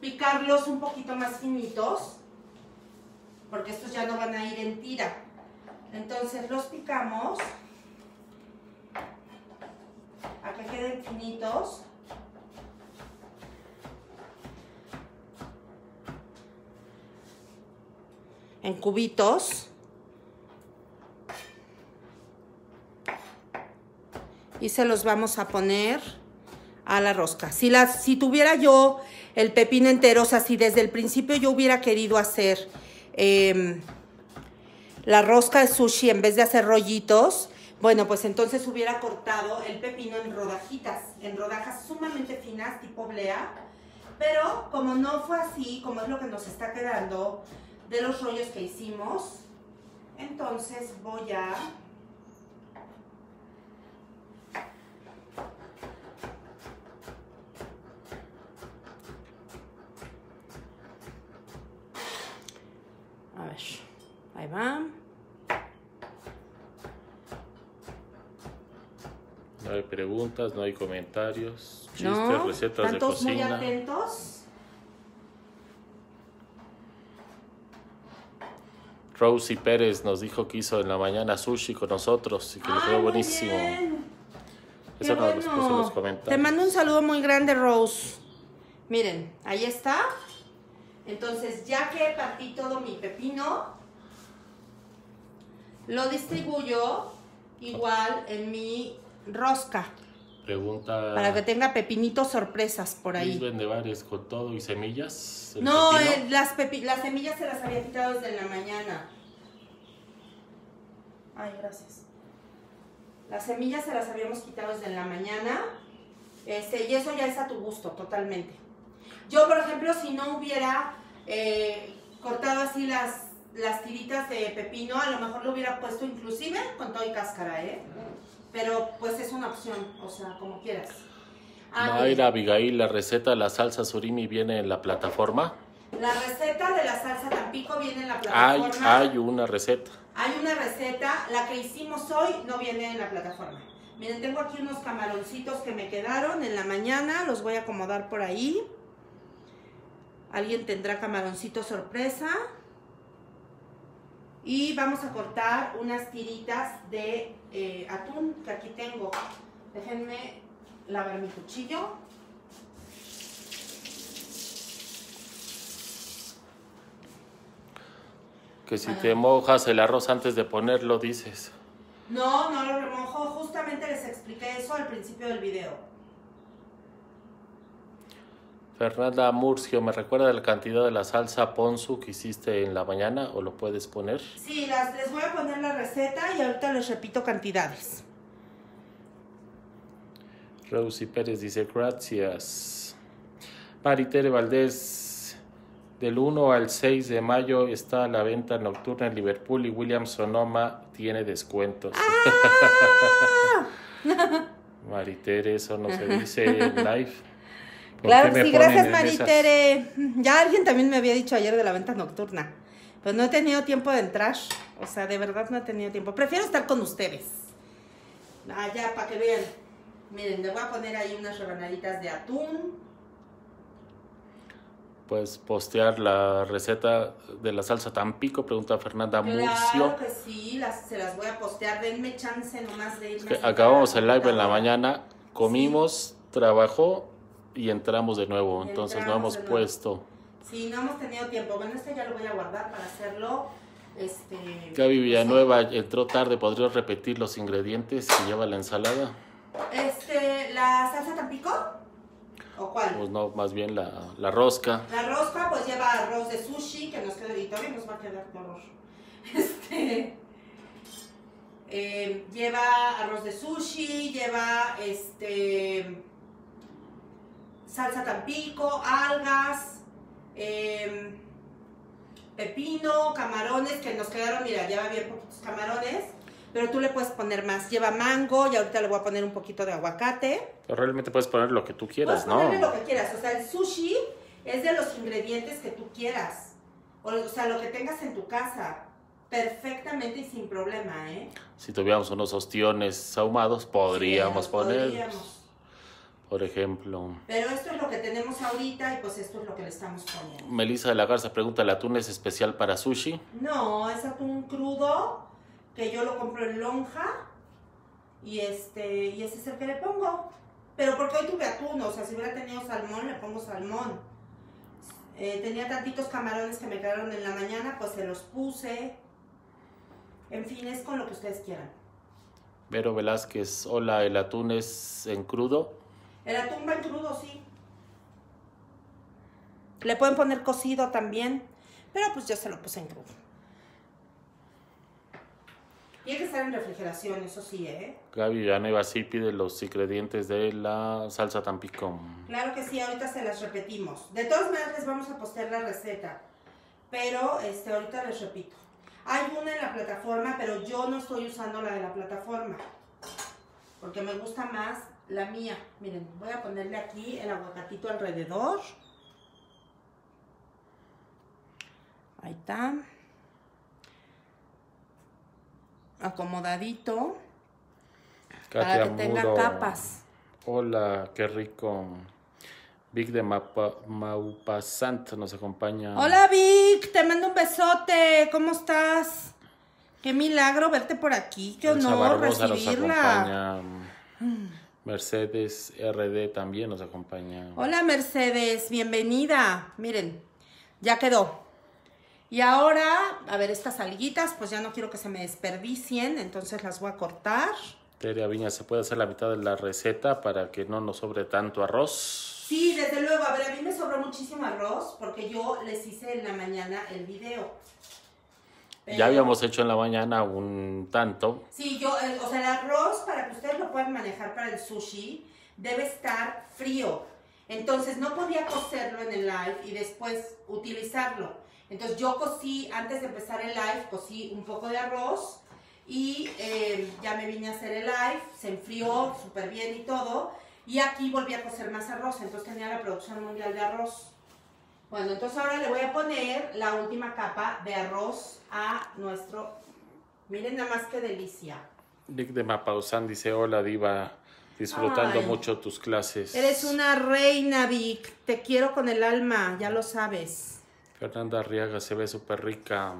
picarlos un poquito más finitos, porque estos ya no van a ir en tira. Entonces los picamos a que queden finitos. En cubitos. Y se los vamos a poner a la rosca. Si, las, si tuviera yo el pepino entero, o sea, si desde el principio yo hubiera querido hacer em, la rosca de sushi, en vez de hacer rollitos, bueno, pues entonces hubiera cortado el pepino en rodajitas, en rodajas sumamente finas, tipo blea. Pero como no fue así, como es lo que nos está quedando de los rollos que hicimos, entonces voy a A ver, ahí va. No hay preguntas, no hay comentarios, chistes, ¿No? recetas de ¿Tantos muy cocina. atentos? Rosy Pérez nos dijo que hizo en la mañana sushi con nosotros y que le quedó buenísimo. bien. Eso nos lo puso en los bueno. comentarios. Te mando un saludo muy grande, Rose. Miren, ahí está. Entonces, ya que partí todo mi pepino, lo distribuyo igual en mi rosca. Pregunta Para que tenga pepinitos sorpresas por ahí. Vende bares con todo y semillas. No, eh, las, pepi- las semillas se las había quitado desde la mañana. Ay, gracias. Las semillas se las habíamos quitado desde la mañana. Este, y eso ya es a tu gusto, totalmente. Yo, por ejemplo, si no hubiera eh, cortado así las, las tiritas de pepino, a lo mejor lo hubiera puesto inclusive con todo y cáscara, ¿eh? Pero pues es una opción, o sea, como quieras. Ah. Mayra Abigail, la receta de la salsa surimi viene en la plataforma. La receta de la salsa Tampico viene en la Hay, plataforma. hay una receta. Hay una receta, la que hicimos hoy no viene en la plataforma. Miren, tengo aquí unos camaroncitos que me quedaron en la mañana, los voy a acomodar por ahí. Alguien tendrá camaroncito sorpresa. Y vamos a cortar unas tiritas de eh, atún que aquí tengo. Déjenme lavar mi cuchillo. Que si te mojas el arroz antes de ponerlo, dices. No, no lo remojo. Justamente les expliqué eso al principio del video. Fernanda Murcio, ¿me recuerda la cantidad de la salsa ponzu que hiciste en la mañana o lo puedes poner? Sí, las, les voy a poner la receta y ahorita les repito cantidades. Rosy Pérez dice, gracias. Maritere Valdés, del 1 al 6 de mayo está la venta nocturna en Liverpool y Williams Sonoma tiene descuentos. Ah. *laughs* Maritere, eso no se dice en *laughs* live. ¿Por Claro que sí, gracias Maritere. *laughs* Ya alguien también me había dicho ayer de la venta nocturna. Pues no he tenido tiempo de entrar. O sea, de verdad no he tenido tiempo. Prefiero estar con ustedes. Ah, ya, para que vean. Miren, le voy a poner ahí unas rebanaditas de atún. Puedes postear la receta de la salsa Tampico, pregunta Fernanda Claro Murcio. que sí, las, se las voy a postear. Denme chance nomás de irme. Es que acabamos el live en la mañana, comimos, trabajó y entramos de nuevo. Entonces no hemos puesto. Sí, no hemos tenido tiempo. Bueno, este ya lo voy a guardar para hacerlo. Este. Gaby Villanueva entró tarde, ¿podrías repetir los ingredientes que lleva la ensalada? Este, ¿la salsa Tampico? ¿O cuál? Pues no, más bien la, la rosca. La rosca pues lleva arroz de sushi, que nos queda y todavía nos va a quedar horror. *laughs* Este. eh, lleva arroz de sushi, lleva este. Salsa tampico, algas, em, pepino, camarones, que nos quedaron, mira, lleva bien poquitos camarones, pero tú le puedes poner más. Lleva mango y ahorita le voy a poner un poquito de aguacate. Pero realmente puedes poner lo que tú quieras, Puedes ¿no? ponerle lo que quieras. O sea, el sushi es de los ingredientes que tú quieras. O, o sea, lo que tengas en tu casa. Perfectamente y sin problema, ¿eh? Si tuviéramos unos ostiones ahumados, podríamos Sí, poner, podríamos. Por ejemplo. Pero esto es lo que tenemos ahorita y pues esto es lo que le estamos poniendo. Melissa de la Garza pregunta, ¿el atún es especial para sushi? No, es atún crudo que yo lo compro en lonja y este y ese es el que le pongo. Pero porque hoy tuve atún, o sea, si hubiera tenido salmón, le pongo salmón. Eh, tenía tantitos camarones que me quedaron en la mañana, pues se los puse. En fin, es con lo que ustedes quieran. Vero Velázquez, hola, ¿el atún es en crudo? El atún va en crudo, sí. Le pueden poner cocido también. Pero pues yo se lo puse en crudo. Tiene que estar en refrigeración, eso sí, ¿eh? Gaby Villanueva sí pide los ingredientes de la salsa Tampico. Claro que sí, ahorita se las repetimos. De todas maneras les vamos a postear la receta. Pero este, ahorita les repito. Hay una en la plataforma, pero yo no estoy usando la de la plataforma. Porque me gusta más la mía. Miren, voy a ponerle aquí el aguacatito alrededor. Ahí está. Acomodadito. para que tenga Muro. capas. Hola, qué rico. Vic de Mapa, Maupasant nos acompaña. Hola Vic, te mando un besote. ¿Cómo estás? Qué milagro verte por aquí. Qué honor nos recibirla. acompaña. Mercedes RD también nos acompaña. Hola Mercedes, bienvenida. Miren, ya quedó. Y ahora, a ver, estas alguitas, pues ya no quiero que se me desperdicien, entonces las voy a cortar. Tere Viña, ¿se puede hacer la mitad de la receta para que no nos sobre tanto arroz? Sí, desde luego. A ver, a mí me sobró muchísimo arroz porque yo les hice en la mañana el video. Pero- Ya habíamos hecho en la mañana un tanto. Sí, yo, eh, o sea, el arroz, para que ustedes lo puedan manejar para el sushi, debe estar frío. Entonces, no podía cocerlo en el live y después utilizarlo. Entonces, yo cocí, antes de empezar el live, cocí un poco de arroz y eh, ya me vine a hacer el live, se enfrió súper bien y todo. Y aquí volví a cocer más arroz, entonces tenía la producción mundial de arroz. Bueno, entonces ahora le voy a poner la última capa de arroz a nuestro... Miren nada más qué delicia. Vic de Mapausan dice, hola diva, disfrutando Ay. mucho tus clases. Eres una reina, Vic. Te quiero con el alma, ya lo sabes. Fernanda Arriaga se ve súper rica.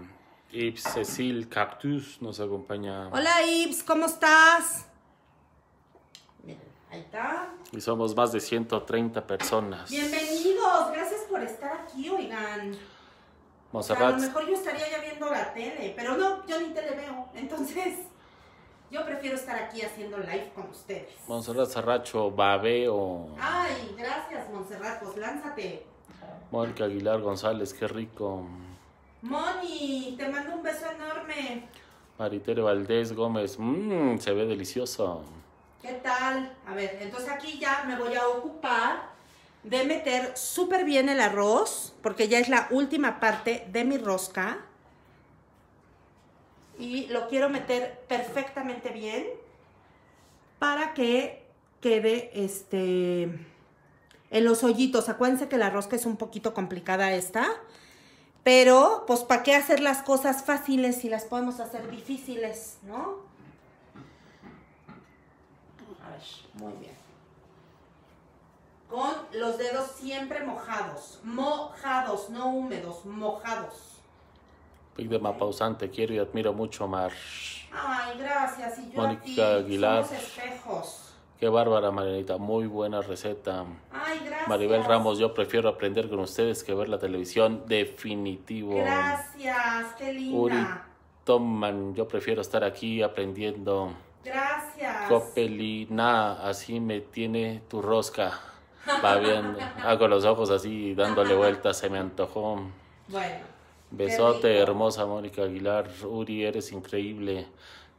Yves Cecil Cactus nos acompaña. Hola, Ibs, ¿cómo estás? Ahí está. Y somos más de 130 personas. Bienvenidos, gracias por estar aquí, oigan. O sea, a Monserrat, lo mejor yo estaría ya viendo la tele, pero no, yo ni tele veo. Entonces, yo prefiero estar aquí haciendo live con ustedes. Monserrat Sarracho, Babeo, Ay, gracias, Montserrat, pues lánzate. Mónica Aguilar González, qué rico. Moni, te mando un beso enorme. Maritere Valdés Gómez, mmm, se ve delicioso. ¿Qué tal? A ver, entonces aquí ya me voy a ocupar de meter súper bien el arroz, porque ya es la última parte de mi rosca. Y lo quiero meter perfectamente bien para que quede este en los hoyitos. Acuérdense que la rosca es un poquito complicada esta. Pero, pues, ¿para qué hacer las cosas fáciles si las podemos hacer difíciles, no? A ver, muy bien. Con los dedos siempre mojados. Mojados, no húmedos, mojados. Pic de Mapausán, te quiero y admiro mucho, Mar. Ay, gracias. Y yo a Mónica ti. Aguilar. Somos espejos. Qué bárbara, Marianita, muy buena receta. Ay, gracias. Maribel Ramos, yo prefiero aprender con ustedes que ver la televisión, definitivo. Gracias, qué linda. Uri Toman, yo prefiero estar aquí aprendiendo. Gracias. Copelina, así me tiene tu rosca. Va bien, *laughs* hago los ojos así, dándole vueltas, se me antojó. Bueno. Besote, hermosa Mónica Aguilar. Uri, eres increíble.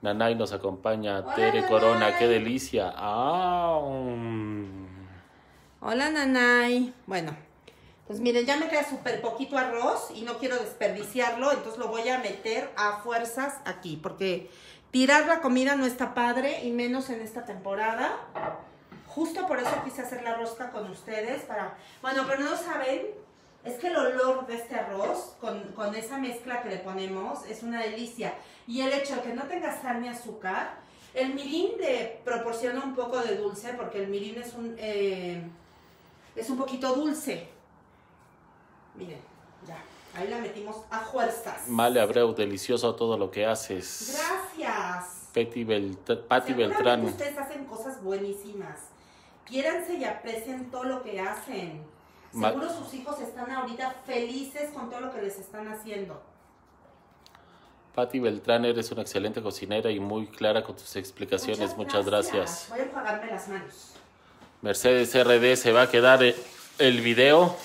Nanay nos acompaña. Hola, Tere Corona, qué delicia. Ah. Hola, Nanay. Bueno, pues miren, ya me queda súper poquito arroz y no quiero desperdiciarlo, entonces lo voy a meter a fuerzas aquí, porque tirar la comida no está padre y menos en esta temporada. Justo por eso quise hacer la rosca con ustedes para... Bueno, pero no saben, es que el olor de este arroz con, con esa mezcla que le ponemos es una delicia. Y el hecho de que no tenga sal ni azúcar, el mirin le proporciona un poco de dulce, porque el mirin es un, eh, es un poquito dulce. Miren, ya, ahí la metimos a fuerzas. Male Abreu, delicioso todo lo que haces. Gracias. Peti Belt- Pati Beltrán. Ustedes hacen cosas buenísimas. Quiéranse y aprecien todo lo que hacen. Ma- Seguro sus hijos están ahorita felices con todo lo que les están haciendo. Pati Beltrán, eres una excelente cocinera y muy clara con tus explicaciones. Muchas, gracias. Voy a enjuagarme las manos. Mercedes RD, ¿se va a quedar el video?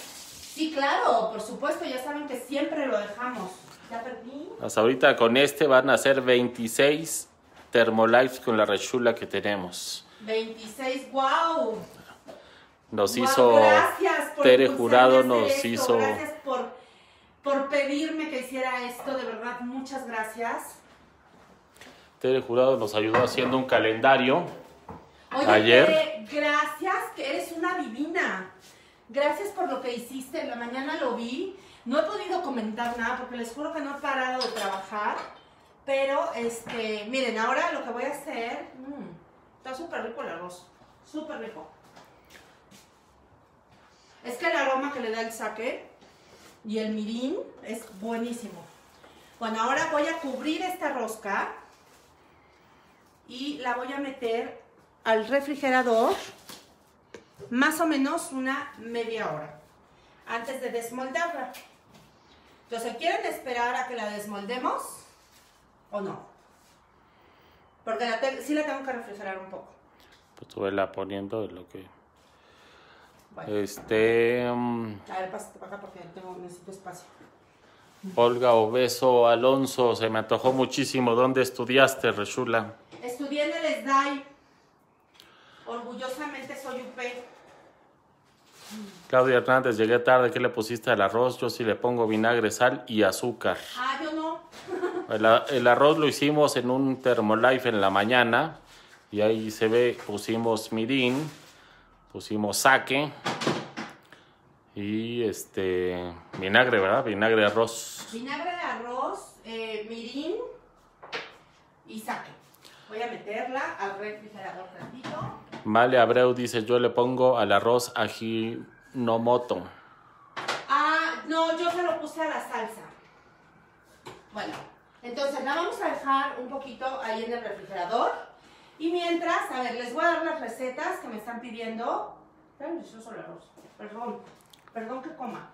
Sí, claro, por supuesto, ya saben que siempre lo dejamos. Ya perdí. Hasta ahorita con este van a ser 26 Thermolife con la rechula que tenemos. 26, wow. Nos Guau, hizo gracias por Tere Jurado, nos esto, hizo Gracias por, por pedirme que hiciera esto, de verdad, muchas gracias. Tere Jurado nos ayudó haciendo un calendario. Oye, Ayer. Tere, gracias, que eres una divina. Gracias por lo que hiciste. En la mañana lo vi. No he podido comentar nada porque les juro que no he parado de trabajar. Pero, este, miren, ahora lo que voy a hacer. mm, está súper rico el arroz. Súper rico. Es que el aroma que le da el sake y el mirin es buenísimo. Bueno, ahora voy a cubrir esta rosca y la voy a meter al refrigerador más o menos una media hora antes de desmoldarla. Entonces, ¿quieren esperar a que la desmoldemos o no? Porque la sí la tengo que refrigerar un poco. Pues vela poniendo lo que. Bueno, Este. mm, a ver, pásate para acá porque tengo, necesito espacio. Olga Obeso Alonso, se me antojó muchísimo. ¿Dónde estudiaste, Rechula? Estudié en el SDAI. Orgullosamente soy UP. Claudia Hernández, llegué tarde. ¿Qué le pusiste al arroz? Yo sí le pongo vinagre, sal y azúcar. Ah, yo no. *laughs* El, arroz lo hicimos en un Thermolife en la mañana. Y ahí se ve, pusimos mirin, pusimos sake y este vinagre, ¿verdad? Vinagre de arroz. Vinagre de arroz, eh, mirin y sake. Voy a meterla al refrigerador tantito. Male Abreu dice, yo le pongo al arroz ajinomoto. Ah, no, yo se lo puse a la salsa. Bueno, entonces la vamos a dejar un poquito ahí en el refrigerador. Y mientras, a ver, les voy a dar las recetas que me están pidiendo. Está delicioso el arroz. Perdón, perdón que coma.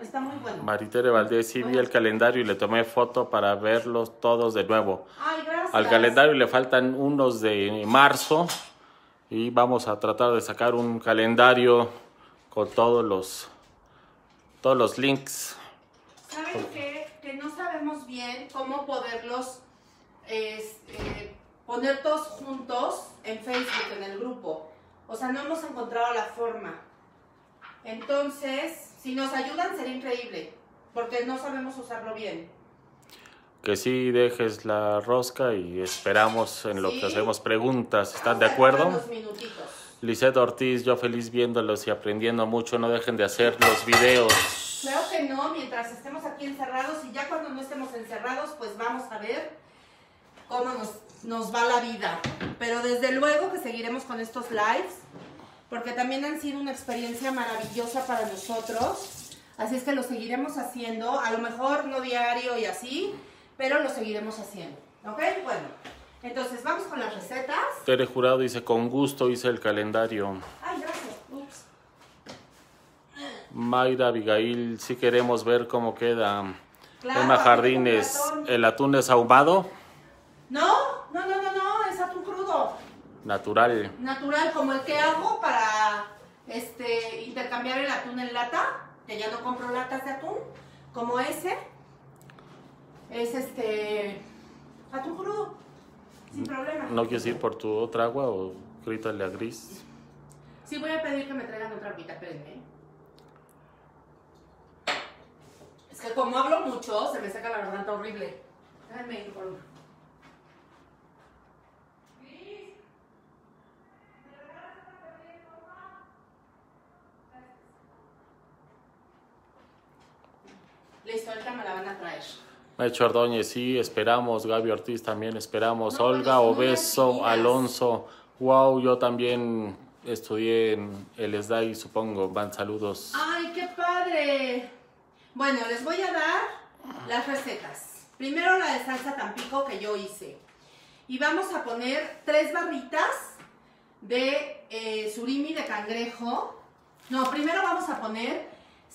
Está muy bueno. Maritere Valdés, sí vi el calendario y le tomé foto para verlos todos de nuevo. Ay, gracias. Al calendario le faltan unos de marzo y vamos a tratar de sacar un calendario con todos los todos los links. ¿Saben qué? Que no sabemos bien cómo poderlos es, eh, poner todos juntos en Facebook, en el grupo. O sea, no hemos encontrado la forma. Entonces, si nos ayudan sería increíble, porque no sabemos usarlo bien. Que sí dejes la rosca y esperamos en lo Sí. que hacemos preguntas. ¿Están de acuerdo? Lisette Ortiz, yo feliz viéndolos y aprendiendo mucho. No dejen de hacer los videos. Claro que no, mientras estemos aquí encerrados y ya cuando no estemos encerrados, pues vamos a ver cómo nos, nos va la vida. Pero desde luego que seguiremos con estos lives, porque también han sido una experiencia maravillosa para nosotros. Así es que lo seguiremos haciendo, a lo mejor no diario y así, pero lo seguiremos haciendo. ¿Ok? Bueno, entonces vamos con las recetas. Tere Jurado dice, con gusto hice el calendario. Ay, gracias. Ups. Mayra Abigail, sí queremos ver cómo queda. Claro, Emma Jardines, el atún es ahumado, No, no, no, no, no, es atún crudo. natural. natural como el que hago para este intercambiar el atún en lata, que ya no compro latas de atún, como ese. Es este atún crudo, sin problema. ¿No quieres ir por tu otra agua o grítale a Gris? Sí voy a pedir que me traigan otra agüita, espérenme. Es que como hablo mucho, se me saca la garganta horrible. Déjenme ir por una. Listo, ahorita me la van a traer. Mecho Ordóñez, sí, esperamos. Gaby Ortiz también esperamos. No, Olga Obeso. Alonso. Wow, yo también estudié en el SDAI, supongo. Van saludos. ¡Ay, qué padre! Bueno, les voy a dar las recetas. Primero la de salsa Tampico que yo hice. Y vamos a poner tres barritas de eh, surimi de cangrejo. No, primero vamos a poner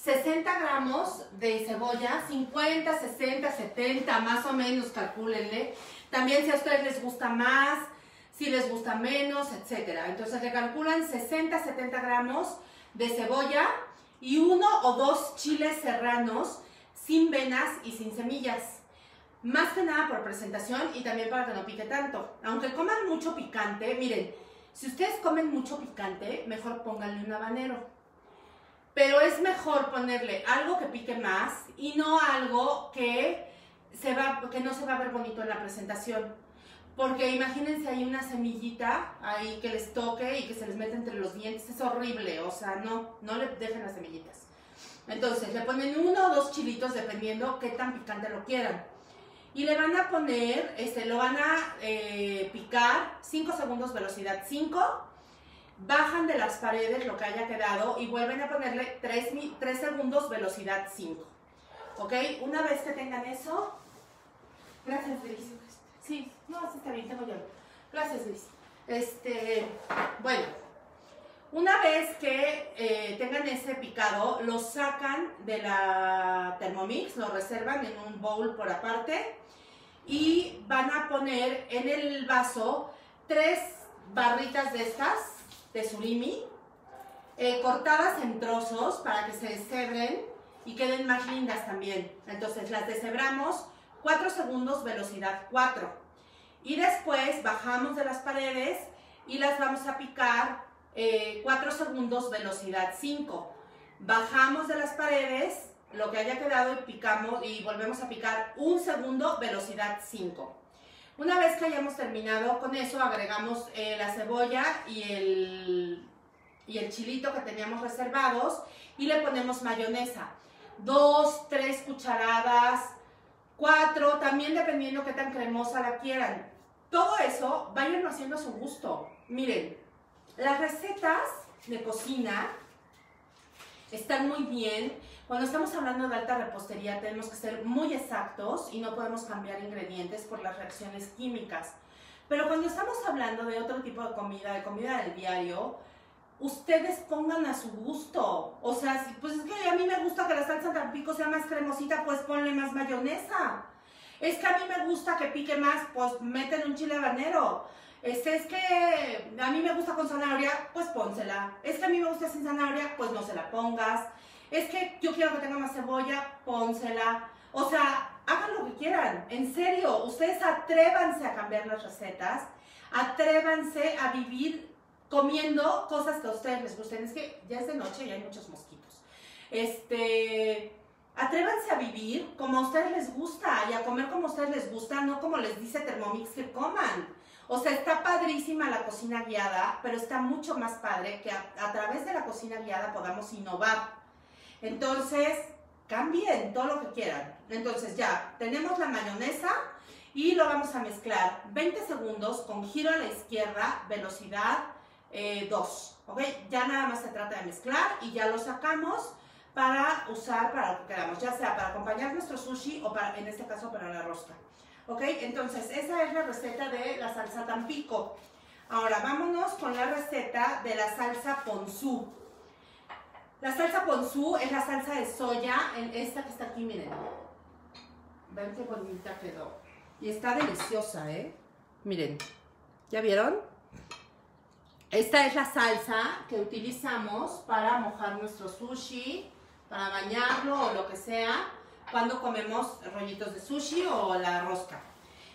60 gramos de cebolla, 50, 60, 70, más o menos, calcúlenle. También si a ustedes les gusta más, si les gusta menos, etcétera. Entonces le calculan 60, 70 gramos de cebolla y uno o dos chiles serranos sin venas y sin semillas. Más que nada por presentación y también para que no pique tanto. Aunque coman mucho picante, miren, si ustedes comen mucho picante, mejor pónganle un habanero. Pero es mejor ponerle algo que pique más y no algo que, se va, que no se va a ver bonito en la presentación. Porque imagínense ahí una semillita ahí que les toque y que se les mete entre los dientes. Es horrible, o sea, no, no le dejen las semillitas. Entonces, le ponen uno o dos chilitos dependiendo qué tan picante lo quieran. Y le van a poner, este, lo van a eh, picar 5 segundos velocidad 5. Bajan de las paredes lo que haya quedado y vuelven a ponerle 3, segundos velocidad 5. ¿Ok? Una vez que tengan eso... Gracias, Gris. Sí, no, así está bien, tengo yo. Gracias, Gris. Este, bueno, una vez que eh, tengan ese picado, lo sacan de la Thermomix, lo reservan en un bowl por aparte y van a poner en el vaso tres barritas de estas, de surimi, eh, cortadas en trozos para que se deshebren y queden más lindas también. Entonces las deshebramos 4 segundos, velocidad 4. Y después bajamos de las paredes y las vamos a picar 4 eh, segundos, velocidad 5. Bajamos de las paredes lo que haya quedado y picamos y volvemos a picar un segundo, velocidad 5. Una vez que hayamos terminado con eso, agregamos eh, la cebolla y el, y el chilito que teníamos reservados y le ponemos mayonesa. Dos, tres cucharadas, cuatro, también dependiendo qué tan cremosa la quieran. Todo eso, vayan haciendo a su gusto. Miren, las recetas de cocina están muy bien cuando estamos hablando de alta repostería tenemos que ser muy exactos y no podemos cambiar ingredientes por las reacciones químicas. Pero cuando estamos hablando de otro tipo de comida, de comida del diario, ustedes pongan a su gusto. O sea, pues es que a mí me gusta que la salsa tampico sea más cremosita, pues ponle más mayonesa. Es que a mí me gusta que pique más, pues meten un chile habanero. Este, es que a mí me gusta con zanahoria, pues pónsela. Es que a mí me gusta sin zanahoria, pues no se la pongas es que yo quiero que tenga más cebolla, pónsela. O sea, hagan lo que quieran, en serio, ustedes atrévanse a cambiar las recetas, atrévanse a vivir comiendo cosas que a ustedes les gusten. Es que ya es de noche y hay muchos mosquitos. Este, atrévanse a vivir como a ustedes les gusta y a comer como a ustedes les gusta, no como les dice Thermomix que coman. O sea, está padrísima la cocina guiada, pero está mucho más padre que a través de la cocina guiada podamos innovar. Entonces, cambien todo lo que quieran. Entonces ya, tenemos la mayonesa y lo vamos a mezclar 20 segundos con giro a la izquierda, velocidad 2. Eh, ¿Ok? Ya nada más se trata de mezclar y ya lo sacamos para usar para lo que queramos, ya sea para acompañar nuestro sushi o para, en este caso para la rosca. ¿Ok? Entonces, esa es la receta de la salsa tampico. Ahora, vámonos con la receta de la salsa ponzu. La salsa ponzu es la salsa de soya, esta que está aquí, miren. Ven qué bonita quedó. Y está deliciosa, ¿eh? Miren, ¿ya vieron? Esta es la salsa que utilizamos para mojar nuestro sushi, para bañarlo o lo que sea, cuando comemos rollitos de sushi o la rosca.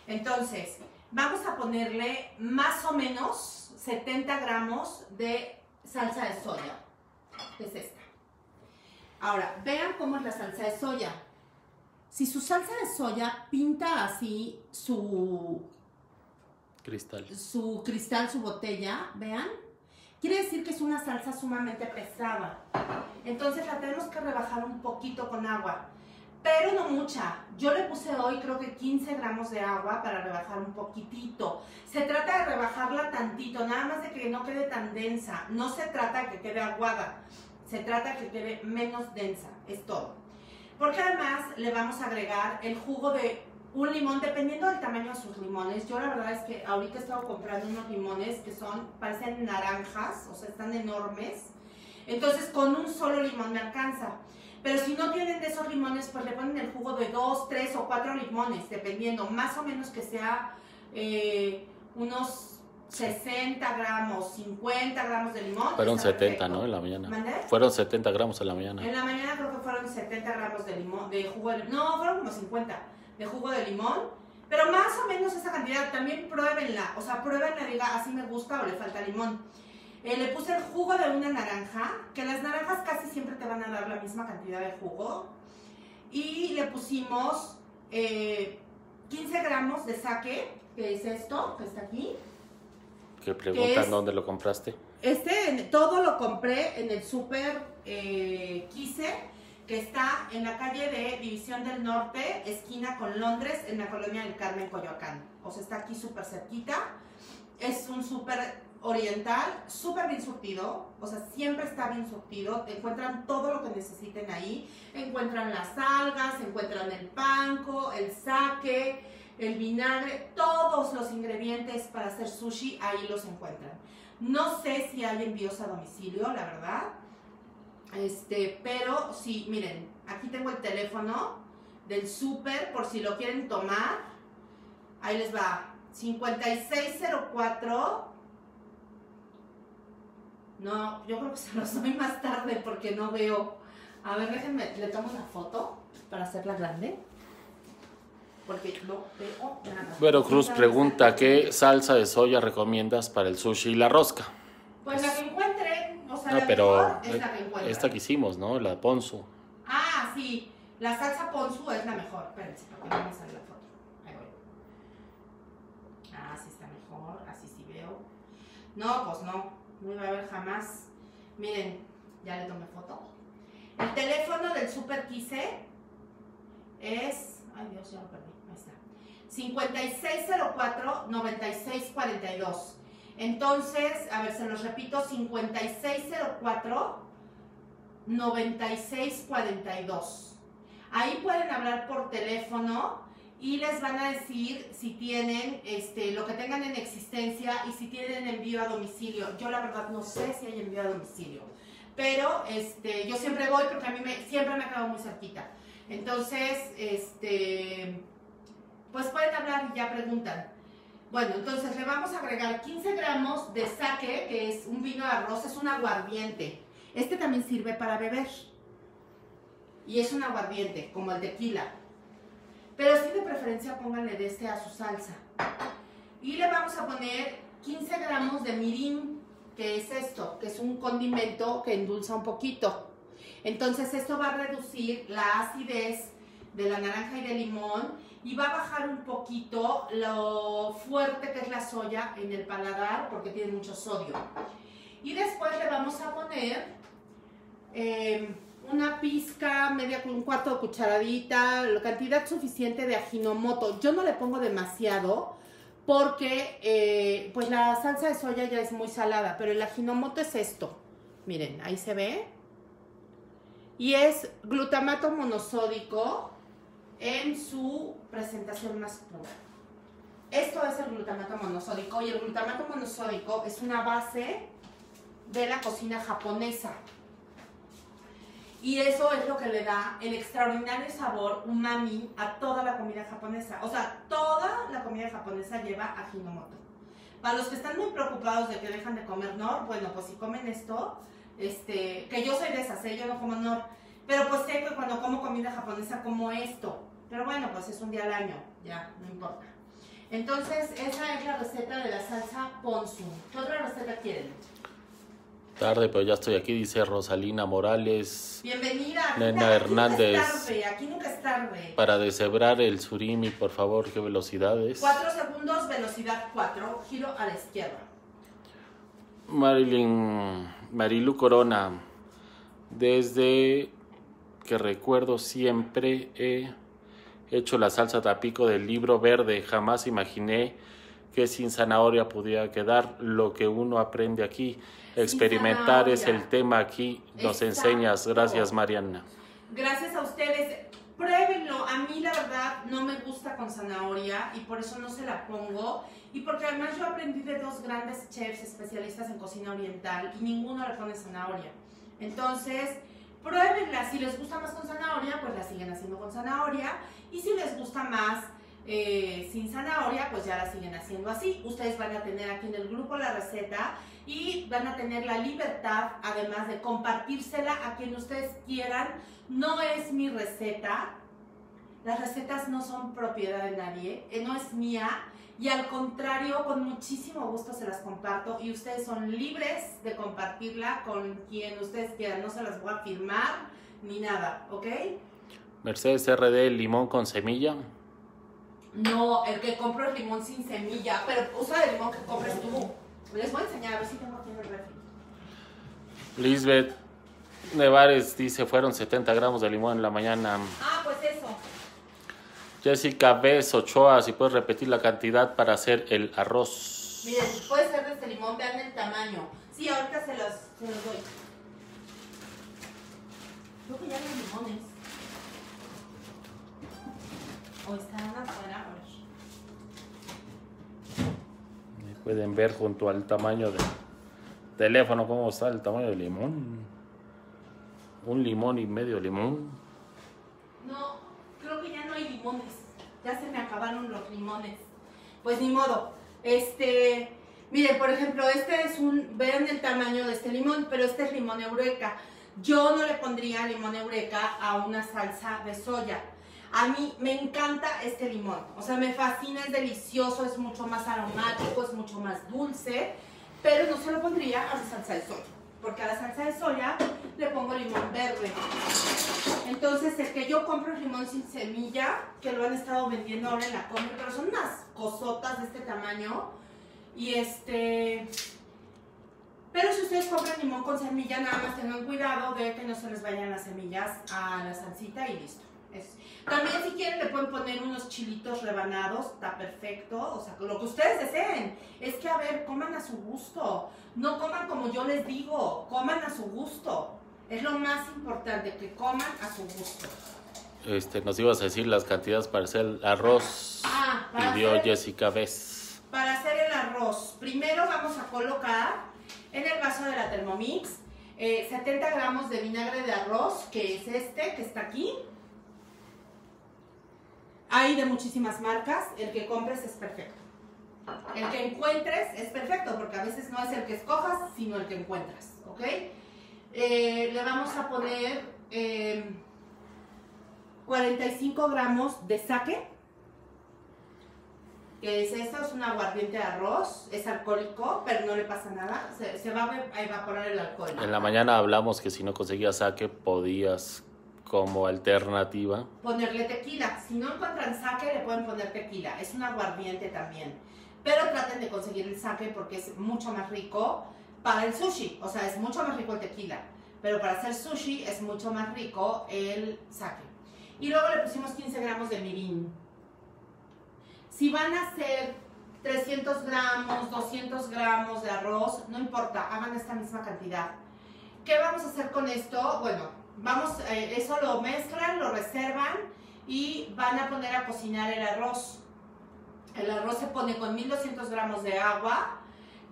Entonces, vamos a ponerle más o menos 70 gramos de salsa de soya es esta. Ahora, vean cómo es la salsa de soya. Si su salsa de soya pinta así su cristal, su cristal, su botella, vean, quiere decir que es una salsa sumamente pesada. Entonces la tenemos que rebajar un poquito con agua, pero no mucha. Yo le puse hoy creo que 15 gramos de agua para rebajar un poquitito. Se trata de rebajarla tantito, nada más de que no quede tan densa. No se trata de que quede aguada se trata que quede menos densa, es todo. Porque además le vamos a agregar el jugo de un limón, dependiendo del tamaño de sus limones. Yo la verdad es que ahorita he estado comprando unos limones que son, parecen naranjas, o sea, están enormes. Entonces con un solo limón me alcanza. Pero si no tienen de esos limones, pues le ponen el jugo de dos, tres o cuatro limones, dependiendo, más o menos que sea eh, unos 60 gramos, 50 gramos de limón. Fueron está 70, perfecto. ¿no? En la mañana. ¿Mandé? Fueron 70 gramos en la mañana. En la mañana creo que fueron 70 gramos de limón, de jugo de No, fueron como 50 de jugo de limón. Pero más o menos esa cantidad, también pruébenla. O sea, pruébenla, diga, así me gusta o le falta limón. Eh, le puse el jugo de una naranja, que las naranjas casi siempre te van a dar la misma cantidad de jugo. Y le pusimos eh, 15 gramos de sake, que es esto, que está aquí. Que preguntan es? dónde lo compraste. Este, todo lo compré en el super eh, Quise, que está en la calle de División del Norte, esquina con Londres, en la colonia del Carmen, Coyoacán. O sea, está aquí súper cerquita. Es un súper oriental, súper bien surtido. O sea, siempre está bien surtido. Encuentran todo lo que necesiten ahí. Encuentran las algas, encuentran el panko, el sake, el vinagre, todos los ingredientes para hacer sushi, ahí los encuentran. No sé si hay envíos a domicilio, la verdad. Este, pero sí, miren, aquí tengo el teléfono del súper por si lo quieren tomar. Ahí les va. 5604. No, yo creo que se los doy más tarde porque no veo. A ver, déjenme, le tomo una foto para hacerla grande. Porque no veo nada. Vero Cruz pregunta, ¿qué salsa de soya recomiendas para el sushi y la rosca? Pues la que encuentren, o sea, No, la pero mejor es la que esta que hicimos, ¿no? La ponzu. Ah, sí, la salsa ponzu es la mejor. Espérense, porque no me sale la foto. Ahí voy. Ah, sí está mejor, así sí veo. No, pues no, no iba a ver jamás. Miren, ya le tomé foto. El teléfono del Super Quise es. Ay Dios, ya lo perdí. Ahí está. 5604-9642. Entonces, a ver, se los repito: 5604-9642. Ahí pueden hablar por teléfono y les van a decir si tienen este, lo que tengan en existencia y si tienen envío a domicilio. Yo la verdad no sé si hay envío a domicilio, pero este, yo siempre voy porque a mí me, siempre me quedado muy cerquita. Entonces, este, pues pueden hablar y ya preguntan. Bueno, entonces le vamos a agregar 15 gramos de sake, que es un vino de arroz, es un aguardiente. Este también sirve para beber. Y es un aguardiente, como el tequila. Pero sí de preferencia pónganle de este a su salsa. Y le vamos a poner 15 gramos de mirin, que es esto, que es un condimento que endulza un poquito. Entonces esto va a reducir la acidez de la naranja y del limón y va a bajar un poquito lo fuerte que es la soya en el paladar porque tiene mucho sodio. Y después le vamos a poner eh, una pizca, media, un cuarto de cucharadita, la cantidad suficiente de ajinomoto. Yo no le pongo demasiado porque eh, pues la salsa de soya ya es muy salada, pero el ajinomoto es esto. Miren, ahí se ve. Y es glutamato monosódico en su presentación más pura. Esto es el glutamato monosódico y el glutamato monosódico es una base de la cocina japonesa. Y eso es lo que le da el extraordinario sabor umami a toda la comida japonesa. O sea, toda la comida japonesa lleva ajinomoto. Para los que están muy preocupados de que dejan de comer nor, bueno, pues si comen esto, este, que yo soy de esas, ¿eh? yo no como nor, pero pues sé que cuando como comida japonesa como esto. Pero bueno, pues es un día al año, ya, no importa. Entonces, esa es la receta de la salsa ponzu. ¿Qué otra receta quieren? Tarde, pero ya estoy aquí, dice Rosalina Morales. Bienvenida. Nena aquí Hernández. Nunca es tarde, aquí nunca es tarde. Para deshebrar el surimi, por favor, ¿qué velocidades? 4 segundos, velocidad 4, giro a la izquierda. Marilyn, Marilu Corona, desde que recuerdo siempre he hecho la salsa tapico del libro verde. Jamás imaginé que sin zanahoria pudiera quedar lo que uno aprende aquí. Experimentar es el tema aquí. Nos Exacto. enseñas. Gracias, Mariana. Gracias a ustedes. Pruébenlo. A mí la verdad no me gusta con zanahoria y por eso no se la pongo. Y porque además yo aprendí de dos grandes chefs especialistas en cocina oriental y ninguno le pone zanahoria. Entonces, pruébenla. Si les gusta más con zanahoria, pues la siguen haciendo con zanahoria. Y si les gusta más eh, sin zanahoria, pues ya la siguen haciendo así. Ustedes van a tener aquí en el grupo la receta y van a tener la libertad, además de compartírsela a quien ustedes quieran. No es mi receta, las recetas no son propiedad de nadie, eh, no es mía y al contrario, con muchísimo gusto se las comparto y ustedes son libres de compartirla con quien ustedes quieran. No se las voy a firmar ni nada, ¿ok? Mercedes RD, limón con semilla. No, el que compro es limón sin semilla, pero usa el limón que compres tú. Les voy a enseñar a ver si tengo aquí en el refri. Lisbeth Nevares dice fueron 70 gramos de limón en la mañana. Ah, pues eso. Jessica B. Ochoa, si puedes repetir la cantidad para hacer el arroz. Miren, puede ser de este limón, vean el tamaño. Sí, ahorita se los, se los doy. Creo que ya hay limones. O están afuera, a ver. Ahí Pueden ver junto al tamaño del teléfono cómo está el tamaño del limón. Un limón y medio limón. No, creo que ya no hay limones. Ya se me acabaron los limones. Pues ni modo. Este, miren, por ejemplo, este es un, vean el tamaño de este limón, pero este es limón eureka. Yo no le pondría limón eureka a una salsa de soya. A mí me encanta este limón. O sea, me fascina, es delicioso, es mucho más aromático, es mucho más dulce. Pero no se lo pondría a la salsa de soya. Porque a la salsa de soya le pongo limón verde. Entonces, el que yo compro es limón sin semilla, que lo han estado vendiendo ahora en la compra, pero son unas cosotas de este tamaño. Y este. Pero si ustedes compran limón con semilla, nada más tengan cuidado de que no se les vayan las semillas a la salsita y listo. Es- También si quieren le pueden poner unos chilitos rebanados, está perfecto, o sea, lo que ustedes deseen. Es que, a ver, coman a su gusto, no coman como yo les digo, coman a su gusto. Es lo más importante, que coman a su gusto. Este, nos ibas a decir las cantidades para hacer el arroz. Ah, para Pidió hacer- Jessica Bess. Para hacer el arroz, primero vamos a colocar en el vaso de la Thermomix eh, 70 gramos de vinagre de arroz, que es este, que está aquí. Hay de muchísimas marcas, el que compres es perfecto. El que encuentres es perfecto, porque a veces no es el que escojas, sino el que encuentras, ¿ok? Eh, le vamos a poner eh, 45 gramos de sake que es esto, es un aguardiente de arroz, es alcohólico, pero no le pasa nada, se, se va a evaporar el alcohol. En la mañana hablamos que si no conseguías saque podías como alternativa. Ponerle tequila, si no encuentran sake le pueden poner tequila, es un aguardiente también, pero traten de conseguir el sake porque es mucho más rico para el sushi, o sea, es mucho más rico el tequila, pero para hacer sushi es mucho más rico el sake. Y luego le pusimos 15 gramos de mirin. Si van a hacer 300 gramos, 200 gramos de arroz, no importa, hagan esta misma cantidad. ¿Qué vamos a hacer con esto? Bueno, vamos, eh, eso lo mezclan, lo reservan y van a poner a cocinar el arroz. El arroz se pone con 1200 gramos de agua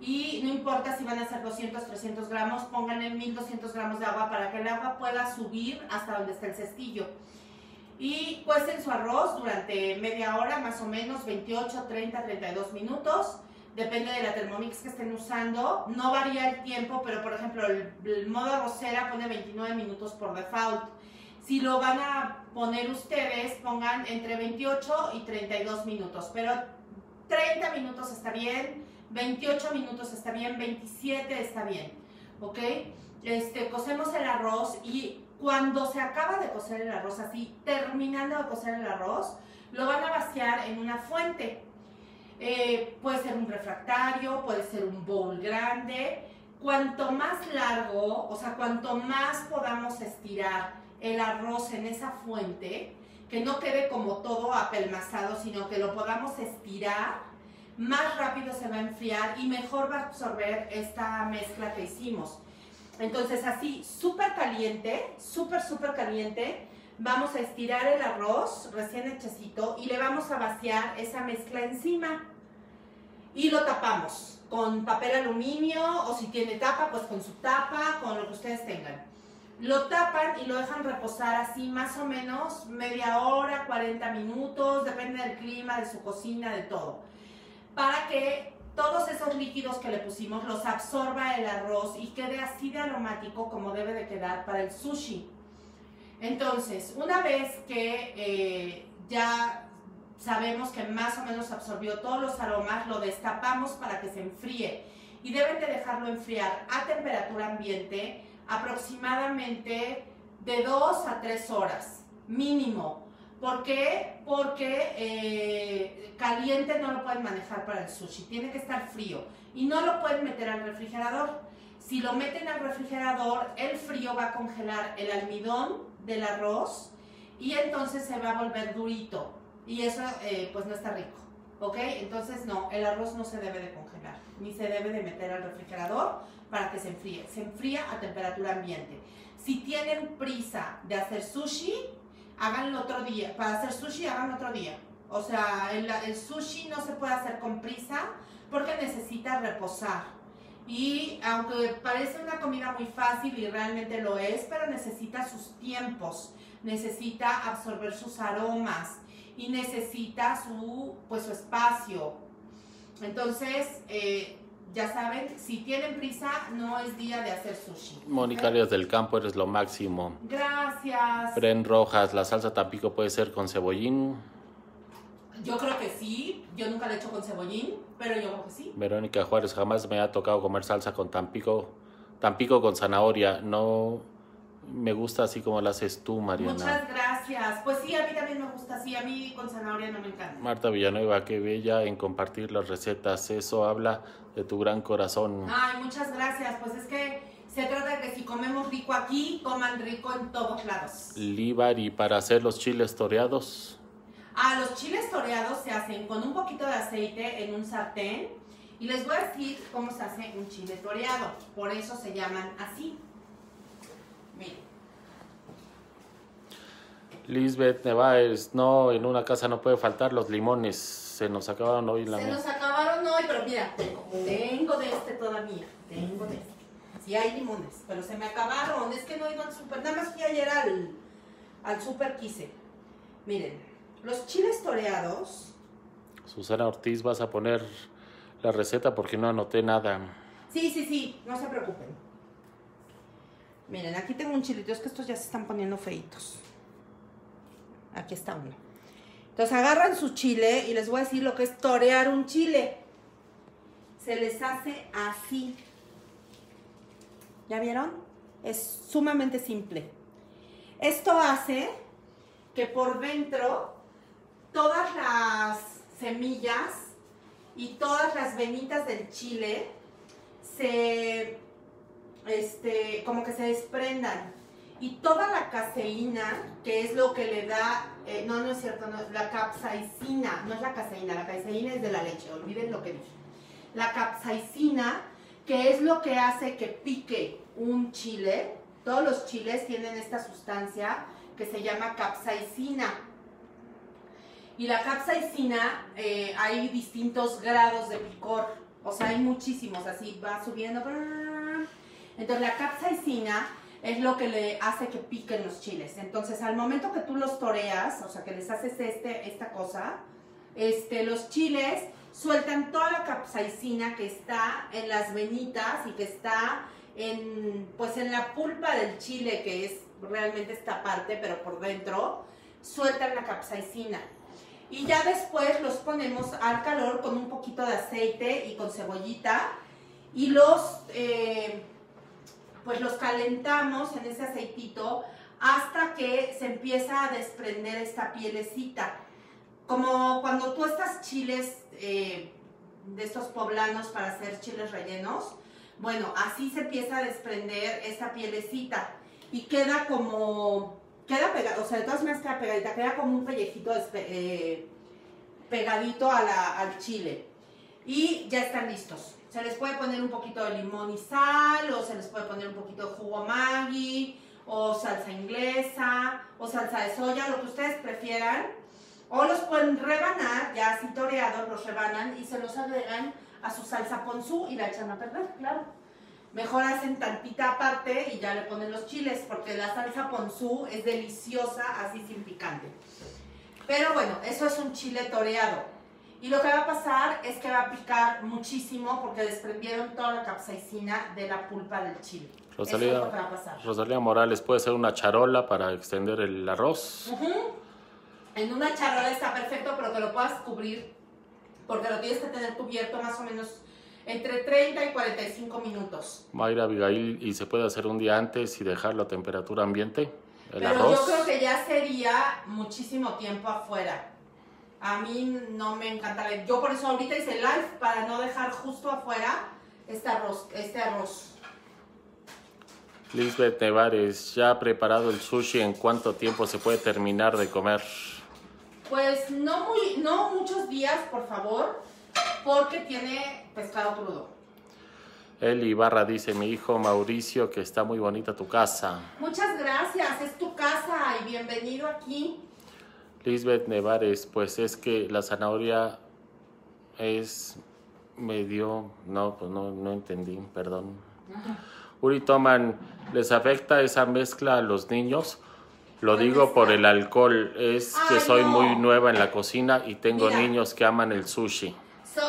y no importa si van a hacer 200, 300 gramos, pónganle 1200 gramos de agua para que el agua pueda subir hasta donde está el cestillo. Y cuecen su arroz durante media hora, más o menos, 28, 30, 32 minutos. Depende de la Thermomix que estén usando. No varía el tiempo, pero por ejemplo, el, modo arrocera pone 29 minutos por default. Si lo van a poner ustedes, pongan entre 28 y 32 minutos. Pero 30 minutos está bien, 28 minutos está bien, 27 está bien. ¿Ok? Este, cocemos el arroz y cuando se acaba de cocer el arroz, así, terminando de cocer el arroz, lo van a vaciar en una fuente. Eh, puede ser un refractario, puede ser un bowl grande. Cuanto más largo, o sea, cuanto más podamos estirar el arroz en esa fuente, que no quede como todo apelmazado, sino que lo podamos estirar, más rápido se va a enfriar y mejor va a absorber esta mezcla que hicimos. Entonces así, súper caliente, súper, súper caliente, vamos a estirar el arroz recién hechecito y le vamos a vaciar esa mezcla encima. Y lo tapamos con papel aluminio o si tiene tapa, pues con su tapa, con lo que ustedes tengan. Lo tapan y lo dejan reposar así más o menos media hora, 40 minutos, depende del clima, de su cocina, de todo. Para que todos esos líquidos que le pusimos los absorba el arroz y quede así de aromático como debe de quedar para el sushi. Entonces, una vez que eh, ya sabemos que más o menos absorbió todos los aromas, lo destapamos para que se enfríe. Y deben de dejarlo enfriar a temperatura ambiente aproximadamente de 2 a 3 horas, mínimo. ¿Por qué? Porque eh, caliente no lo pueden manejar para el sushi, tiene que estar frío y no lo pueden meter al refrigerador. Si lo meten al refrigerador, el frío va a congelar el almidón del arroz y entonces se va a volver durito y eso eh, pues no está rico, ¿ok? Entonces no, el arroz no se debe de congelar ni se debe de meter al refrigerador para que se enfríe, se enfría a temperatura ambiente. Si tienen prisa de hacer sushi, háganlo otro día, para hacer sushi háganlo otro día. O sea, el, el sushi no se puede hacer con prisa porque necesita reposar. Y aunque parece una comida muy fácil y realmente lo es, pero necesita sus tiempos, necesita absorber sus aromas y necesita su, pues, su espacio. Entonces, eh, ya saben, si tienen prisa, no es día de hacer sushi. Mónica Arias del Campo, eres lo máximo. Gracias. Fren Rojas, la salsa tampico puede ser con cebollín. Yo creo que sí, yo nunca la he hecho con cebollín, pero yo creo que sí. Verónica Juárez, jamás me ha tocado comer salsa con tampico, tampico con zanahoria. No me gusta así como la haces tú, Mariana. Muchas gracias. Pues sí, a mí también me gusta así, a mí con zanahoria no me encanta. Marta Villanueva, qué bella en compartir las recetas. Eso habla de tu gran corazón. Ay, muchas gracias. Pues es que se trata de que si comemos rico aquí, coman rico en todos lados. Líbar, y para hacer los chiles toreados. Ah, los chiles toreados se hacen con un poquito de aceite en un sartén. Y les voy a decir cómo se hace un chile toreado. Por eso se llaman así. Lisbeth Nevares, no, en una casa no puede faltar los limones. Se nos acabaron hoy la Se nos acabaron hoy, pero mira, tengo, de este todavía. Tengo de este. Sí hay limones, pero se me acabaron. Es que no ido al súper. Nada más fui ayer al, al súper quise. Miren, los chiles toreados. Susana Ortiz, vas a poner la receta porque no anoté nada. Sí, sí, sí, no se preocupen. Miren, aquí tengo un chilito, es que estos ya se están poniendo feitos. Aquí está uno. Entonces agarran su chile y les voy a decir lo que es torear un chile. Se les hace así. ¿Ya vieron? Es sumamente simple. Esto hace que por dentro todas las semillas y todas las venitas del chile se este, como que se desprendan. Y toda la caseína, que es lo que le da, eh, no, no es cierto, la capsaicina, no es la caseína, la caseína es de la leche, olviden lo que dije. La capsaicina, que es lo que hace que pique un chile, todos los chiles tienen esta sustancia que se llama capsaicina. Y la capsaicina, eh, hay distintos grados de picor, o sea, hay muchísimos, así va subiendo. Entonces la capsaicina es lo que le hace que piquen los chiles. Entonces al momento que tú los toreas, o sea que les haces este, esta cosa, este, los chiles sueltan toda la capsaicina que está en las venitas y que está en, pues en la pulpa del chile, que es realmente esta parte, pero por dentro, sueltan la capsaicina. Y ya después los ponemos al calor con un poquito de aceite y con cebollita y los... Eh, pues los calentamos en ese aceitito hasta que se empieza a desprender esta pielecita. Como cuando tú estás chiles eh, de estos poblanos para hacer chiles rellenos, bueno, así se empieza a desprender esta pielecita y queda como, queda pegado, o sea, de todas maneras queda pegadita, queda como un pellejito eh, pegadito al chile. Y ya están listos. Se les puede poner un poquito de limón y sal, o se les puede poner un poquito de jugo Maggi, o salsa inglesa, o salsa de soya, lo que ustedes prefieran. O los pueden rebanar, ya así toreados, los rebanan y se los agregan a su salsa ponzu y la echan a perder, claro. Mejor hacen tantita aparte y ya le ponen los chiles, porque la salsa ponzu es deliciosa así sin picante. Pero bueno, eso es un chile toreado. Y lo que va a pasar es que va a picar muchísimo porque desprendieron toda la capsaicina de la pulpa del chile. Rosalía, eso es lo que va a pasar. Rosalía Morales, ¿puede ser una charola para extender el arroz? Ujú. En una charola está perfecto, pero que lo puedas cubrir porque lo tienes que tener cubierto más o menos entre 30 y 45 minutos. Mayra Abigail, ¿y se puede hacer un día antes y dejarlo a temperatura ambiente? El Pero arroz. yo creo que ya sería muchísimo tiempo afuera. A mí no me encanta. la- Yo por eso ahorita hice live para no dejar justo afuera este arroz. Este arroz. Lisbeth Nevares, ¿ya ha preparado el sushi? ¿En cuánto tiempo se puede terminar de comer? Pues no, muy, no muchos días, por favor, porque tiene pescado crudo. Eli Ibarra dice, mi hijo Mauricio, que está muy bonita tu casa. Muchas gracias, es tu casa y bienvenido aquí. Lisbeth Nevares, pues es que la zanahoria es medio... No, pues no, no entendí, perdón. Uri Toman, ¿les afecta esa mezcla a los niños? Lo ¿Cuál digo por el alcohol, es que soy muy nueva en la cocina y tengo Mira. niños que aman el sushi. So-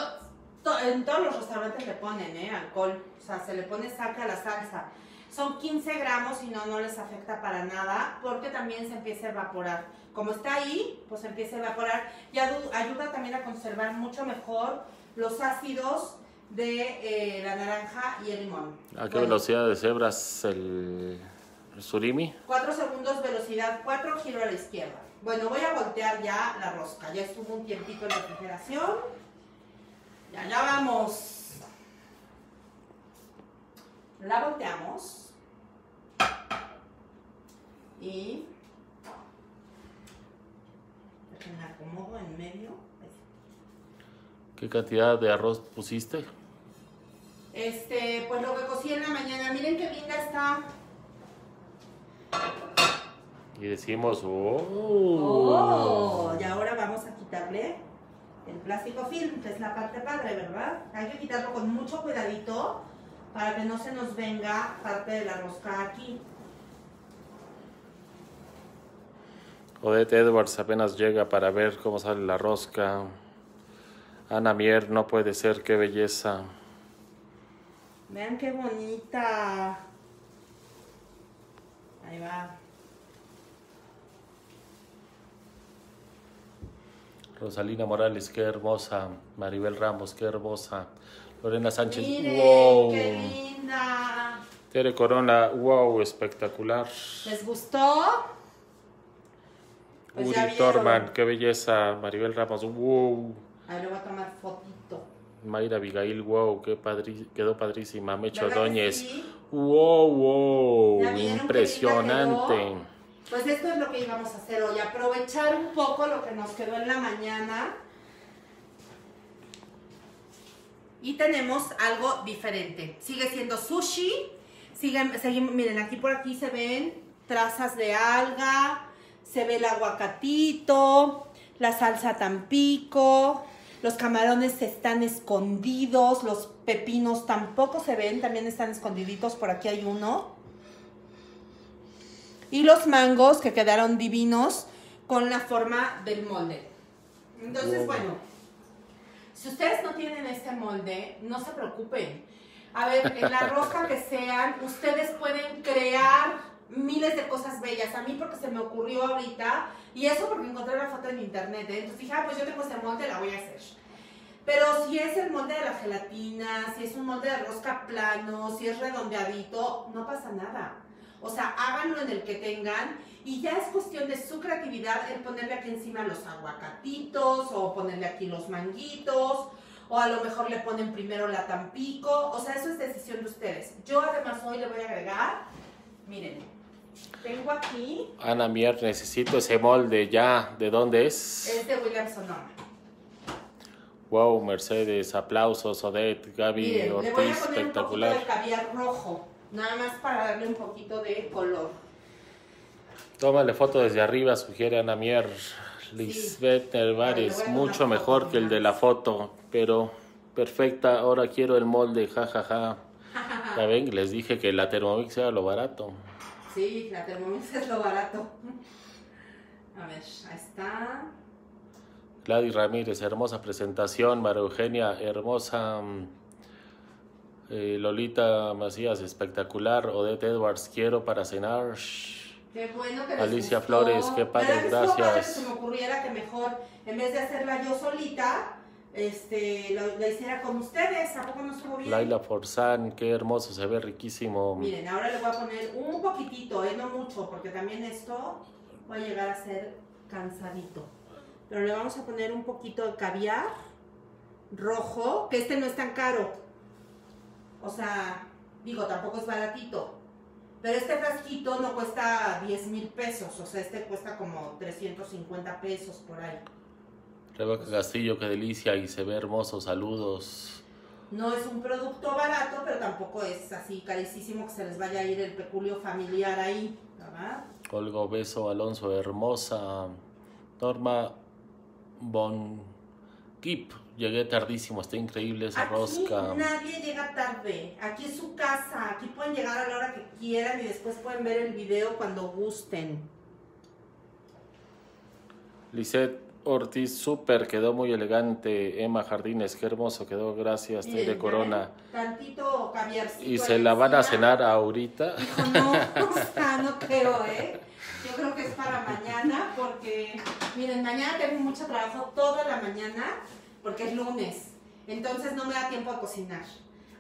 to- en todos los restaurantes le ponen ¿eh? alcohol, o sea, se le pone saca a la salsa. Son 15 gramos y no, no les afecta para nada porque también se empieza a evaporar. Como está ahí, pues empieza a evaporar y ayuda también a conservar mucho mejor los ácidos de eh, la naranja y el limón. ¿A qué Bueno, velocidad de cebras el, el surimi? 4 segundos velocidad, 4 giro a la izquierda. Bueno, voy a voltear ya la rosca. Ya estuvo un tiempito en refrigeración. Y allá vamos. La volteamos. Y... Acomodo en medio. ¿Qué cantidad de arroz pusiste? Este, pues lo que cocí en la mañana. Miren qué linda está. Y decimos, Oh, ¡oh! y ahora vamos a quitarle el plástico film, que es la parte padre, ¿verdad? Hay que quitarlo con mucho cuidadito para que no se nos venga parte de la rosca aquí. Odette Edwards apenas llega para ver cómo sale la rosca. Ana Mier, no puede ser, qué belleza. Vean qué bonita. Ahí va. Rosalina Morales, qué hermosa. Maribel Ramos, qué hermosa. Lorena Sánchez, Miren, wow. qué linda. Tere Corona, wow, espectacular. ¿Les gustó? Pues Uri. Torman, qué belleza. Maribel Ramos, wow. Ahí le voy a tomar fotito. Mayra Abigail, wow, qué padri- quedó padrísima. Mecho ¿Verdad que Ordóñez, sí? wow, wow, ¿Ya vieron qué linda impresionante. Pues esto es lo que íbamos a hacer hoy, aprovechar un poco lo que nos quedó en la mañana. Y tenemos algo diferente. Sigue siendo sushi. Sigue, seguimos, miren, aquí por aquí se ven trazas de alga, se ve el aguacatito, la salsa tampico, los camarones están escondidos, los pepinos tampoco se ven, también están escondiditos, por aquí hay uno. Y los mangos que quedaron divinos con la forma del molde. Entonces, Wow. bueno, si ustedes no tienen este molde, no se preocupen. A ver, en la rosca que sean, ustedes pueden crear miles de cosas bellas. A mí porque se me ocurrió ahorita, y eso porque encontré la foto en internet. ¿eh? Entonces dije, ah, pues yo tengo este molde, la voy a hacer. Pero si es el molde de la gelatina, si es un molde de rosca plano, si es redondeadito, no pasa nada. O sea, háganlo en el que tengan y ya es cuestión de su creatividad el ponerle aquí encima los aguacatitos o ponerle aquí los manguitos o a lo mejor le ponen primero la tampico. O sea, eso es decisión de ustedes. Yo además hoy le voy a agregar, miren, tengo aquí, Ana Mier, necesito ese molde ya. ¿De dónde es? es de William Sonoma. Wow, Mercedes, aplausos, Odette, Gaby Miren, le voy a Ortiz, poner un poquito espectacular. de caviar rojo, nada más para darle un poquito de color. Tómale foto desde arriba, sugiere Ana Mier. Lisbeth tomar mucho mejor que el de la foto, pero perfecta. Ahora quiero el molde, jajaja. Ja, ja. *laughs* Ya ven, les dije que la Thermomix era lo barato. Sí, la Thermomix es lo barato. A ver, ahí está. Gladys Ramírez, hermosa presentación. María Eugenia, hermosa. mm, eh, Lolita Macías, espectacular. Odette Edwards, quiero para cenar. Qué bueno que les Alicia gustó. Flores, qué padre, ¿Verdad que estuvo padre gracias. que se me ocurriera que mejor, en vez de hacerla yo solita, este, lo, hiciera con ustedes. ¿A poco no estuvo bien? Laila Forzán, qué hermoso, se ve riquísimo. Miren, ahora le voy a poner un poquitito, eh, no mucho, porque también esto va a llegar a ser cansadito. Pero le vamos a poner un poquito de caviar rojo, que este no es tan caro. O sea, digo, tampoco es baratito. Pero este frasquito no cuesta 10 mil pesos, o sea, este cuesta como 350 pesos por ahí. Rebeca Castillo, qué delicia y se ve hermoso, saludos. No es un producto barato, pero tampoco es así carísimo que se les vaya a ir el peculio familiar ahí, ¿verdad? Olgo Beso, Alonso, hermosa. Norma Bon Kip, llegué tardísimo, está increíble esa Aquí rosca. nadie llega tarde. Aquí es su casa. Aquí pueden llegar a la hora que quieran y después pueden ver el video cuando gusten. Lisette Ortiz, súper, quedó muy elegante. Emma Jardines, qué hermoso quedó, gracias. Tere ya Corona. Tantito caviarcito. ¿Y se la van a cenar ahorita? Hijo, no, o sea, no creo, ¿eh? Yo creo que es para mañana porque, miren, mañana tengo mucho trabajo toda la mañana porque es lunes. Entonces no me da tiempo a cocinar.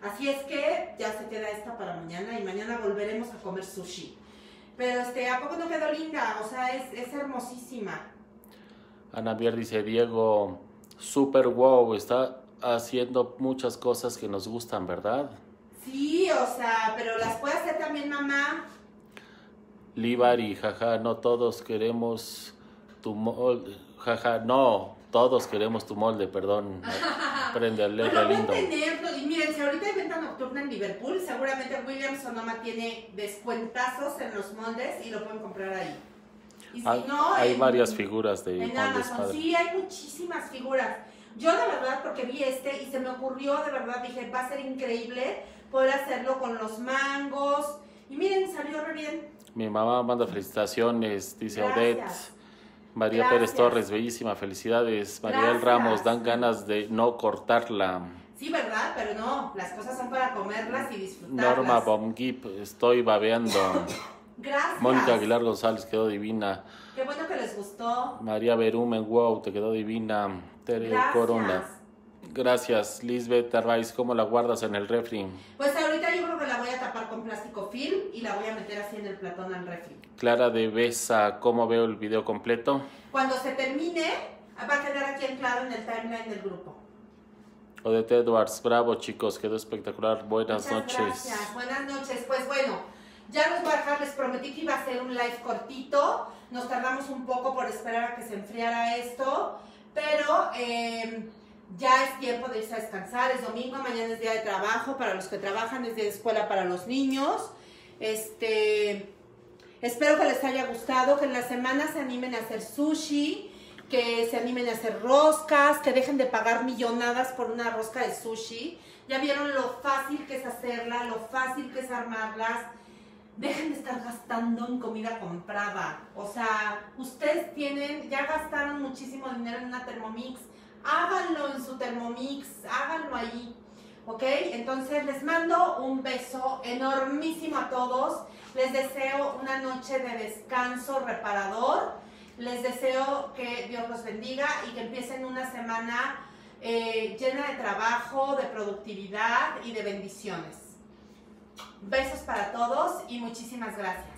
Así es que ya se queda esta para mañana y mañana volveremos a comer sushi. Pero este, ¿a poco no quedó linda? O sea, es, es hermosísima. Ana Mier dice, Diego, súper wow, está haciendo muchas cosas que nos gustan, ¿verdad? Sí, o sea, pero las puede hacer también mamá. Libari, jaja, no todos queremos tu molde. Jaja, no, todos queremos tu molde, perdón. *laughs* Aprende a leer Bueno, lindo. tenerlo. Y miren, si ahorita hay venta nocturna en Liverpool, seguramente Williams Sonoma tiene descuentazos en los moldes y lo pueden comprar ahí. Y si Hay, no, hay en- varias figuras de En Amazon, sí, hay muchísimas figuras. Yo de verdad, porque vi este y se me ocurrió, de verdad, dije, va a ser increíble poder hacerlo con los mangos. Y miren, salió re bien. Mi mamá manda felicitaciones, dice. Odette. María Gracias. Pérez Torres, bellísima, felicidades. Mariel. Ramos, dan ganas de no cortarla. Sí, ¿verdad? Pero no, las cosas son para comerlas y disfrutarlas. Norma Bomgip, estoy babeando. *laughs* Gracias. Mónica Aguilar González, quedó divina. Qué bueno que les gustó. María Berumen, wow, te quedó divina. Tere Gracias. Corona. Gracias, Lisbeth Arraiz, ¿cómo la guardas en el refri? Pues ahorita yo creo que la voy a tapar con plástico film y la voy a meter así en el platón al refri. Clara de Besa, ¿cómo veo el video completo? Cuando se termine, va a quedar aquí en claro en el timeline del grupo. Odette Edwards, bravo chicos, quedó espectacular. Buenas Muchas noches. Gracias. Buenas noches. Pues bueno, ya los voy a dejar. Les prometí que iba a ser un live cortito. Nos tardamos un poco por esperar a que se enfriara esto. Pero eh, ya es tiempo de irse a descansar. Es domingo, mañana es día de trabajo. Para los que trabajan es día de escuela para los niños. Este. Espero que les haya gustado, que en la semana se animen a hacer sushi, que se animen a hacer roscas, que dejen de pagar millonadas por una rosca de sushi. Ya vieron lo fácil que es hacerla, lo fácil que es armarlas. Dejen de estar gastando en comida comprada. O sea, ustedes tienen, ya gastaron muchísimo dinero en una Thermomix. Háganlo en su Thermomix, háganlo ahí. ¿Ok? Entonces les mando un beso enormísimo a todos. Les deseo una noche de descanso reparador. Les deseo que Dios los bendiga y que empiecen una semana eh, llena de trabajo, de productividad y de bendiciones. Besos para todos y muchísimas gracias.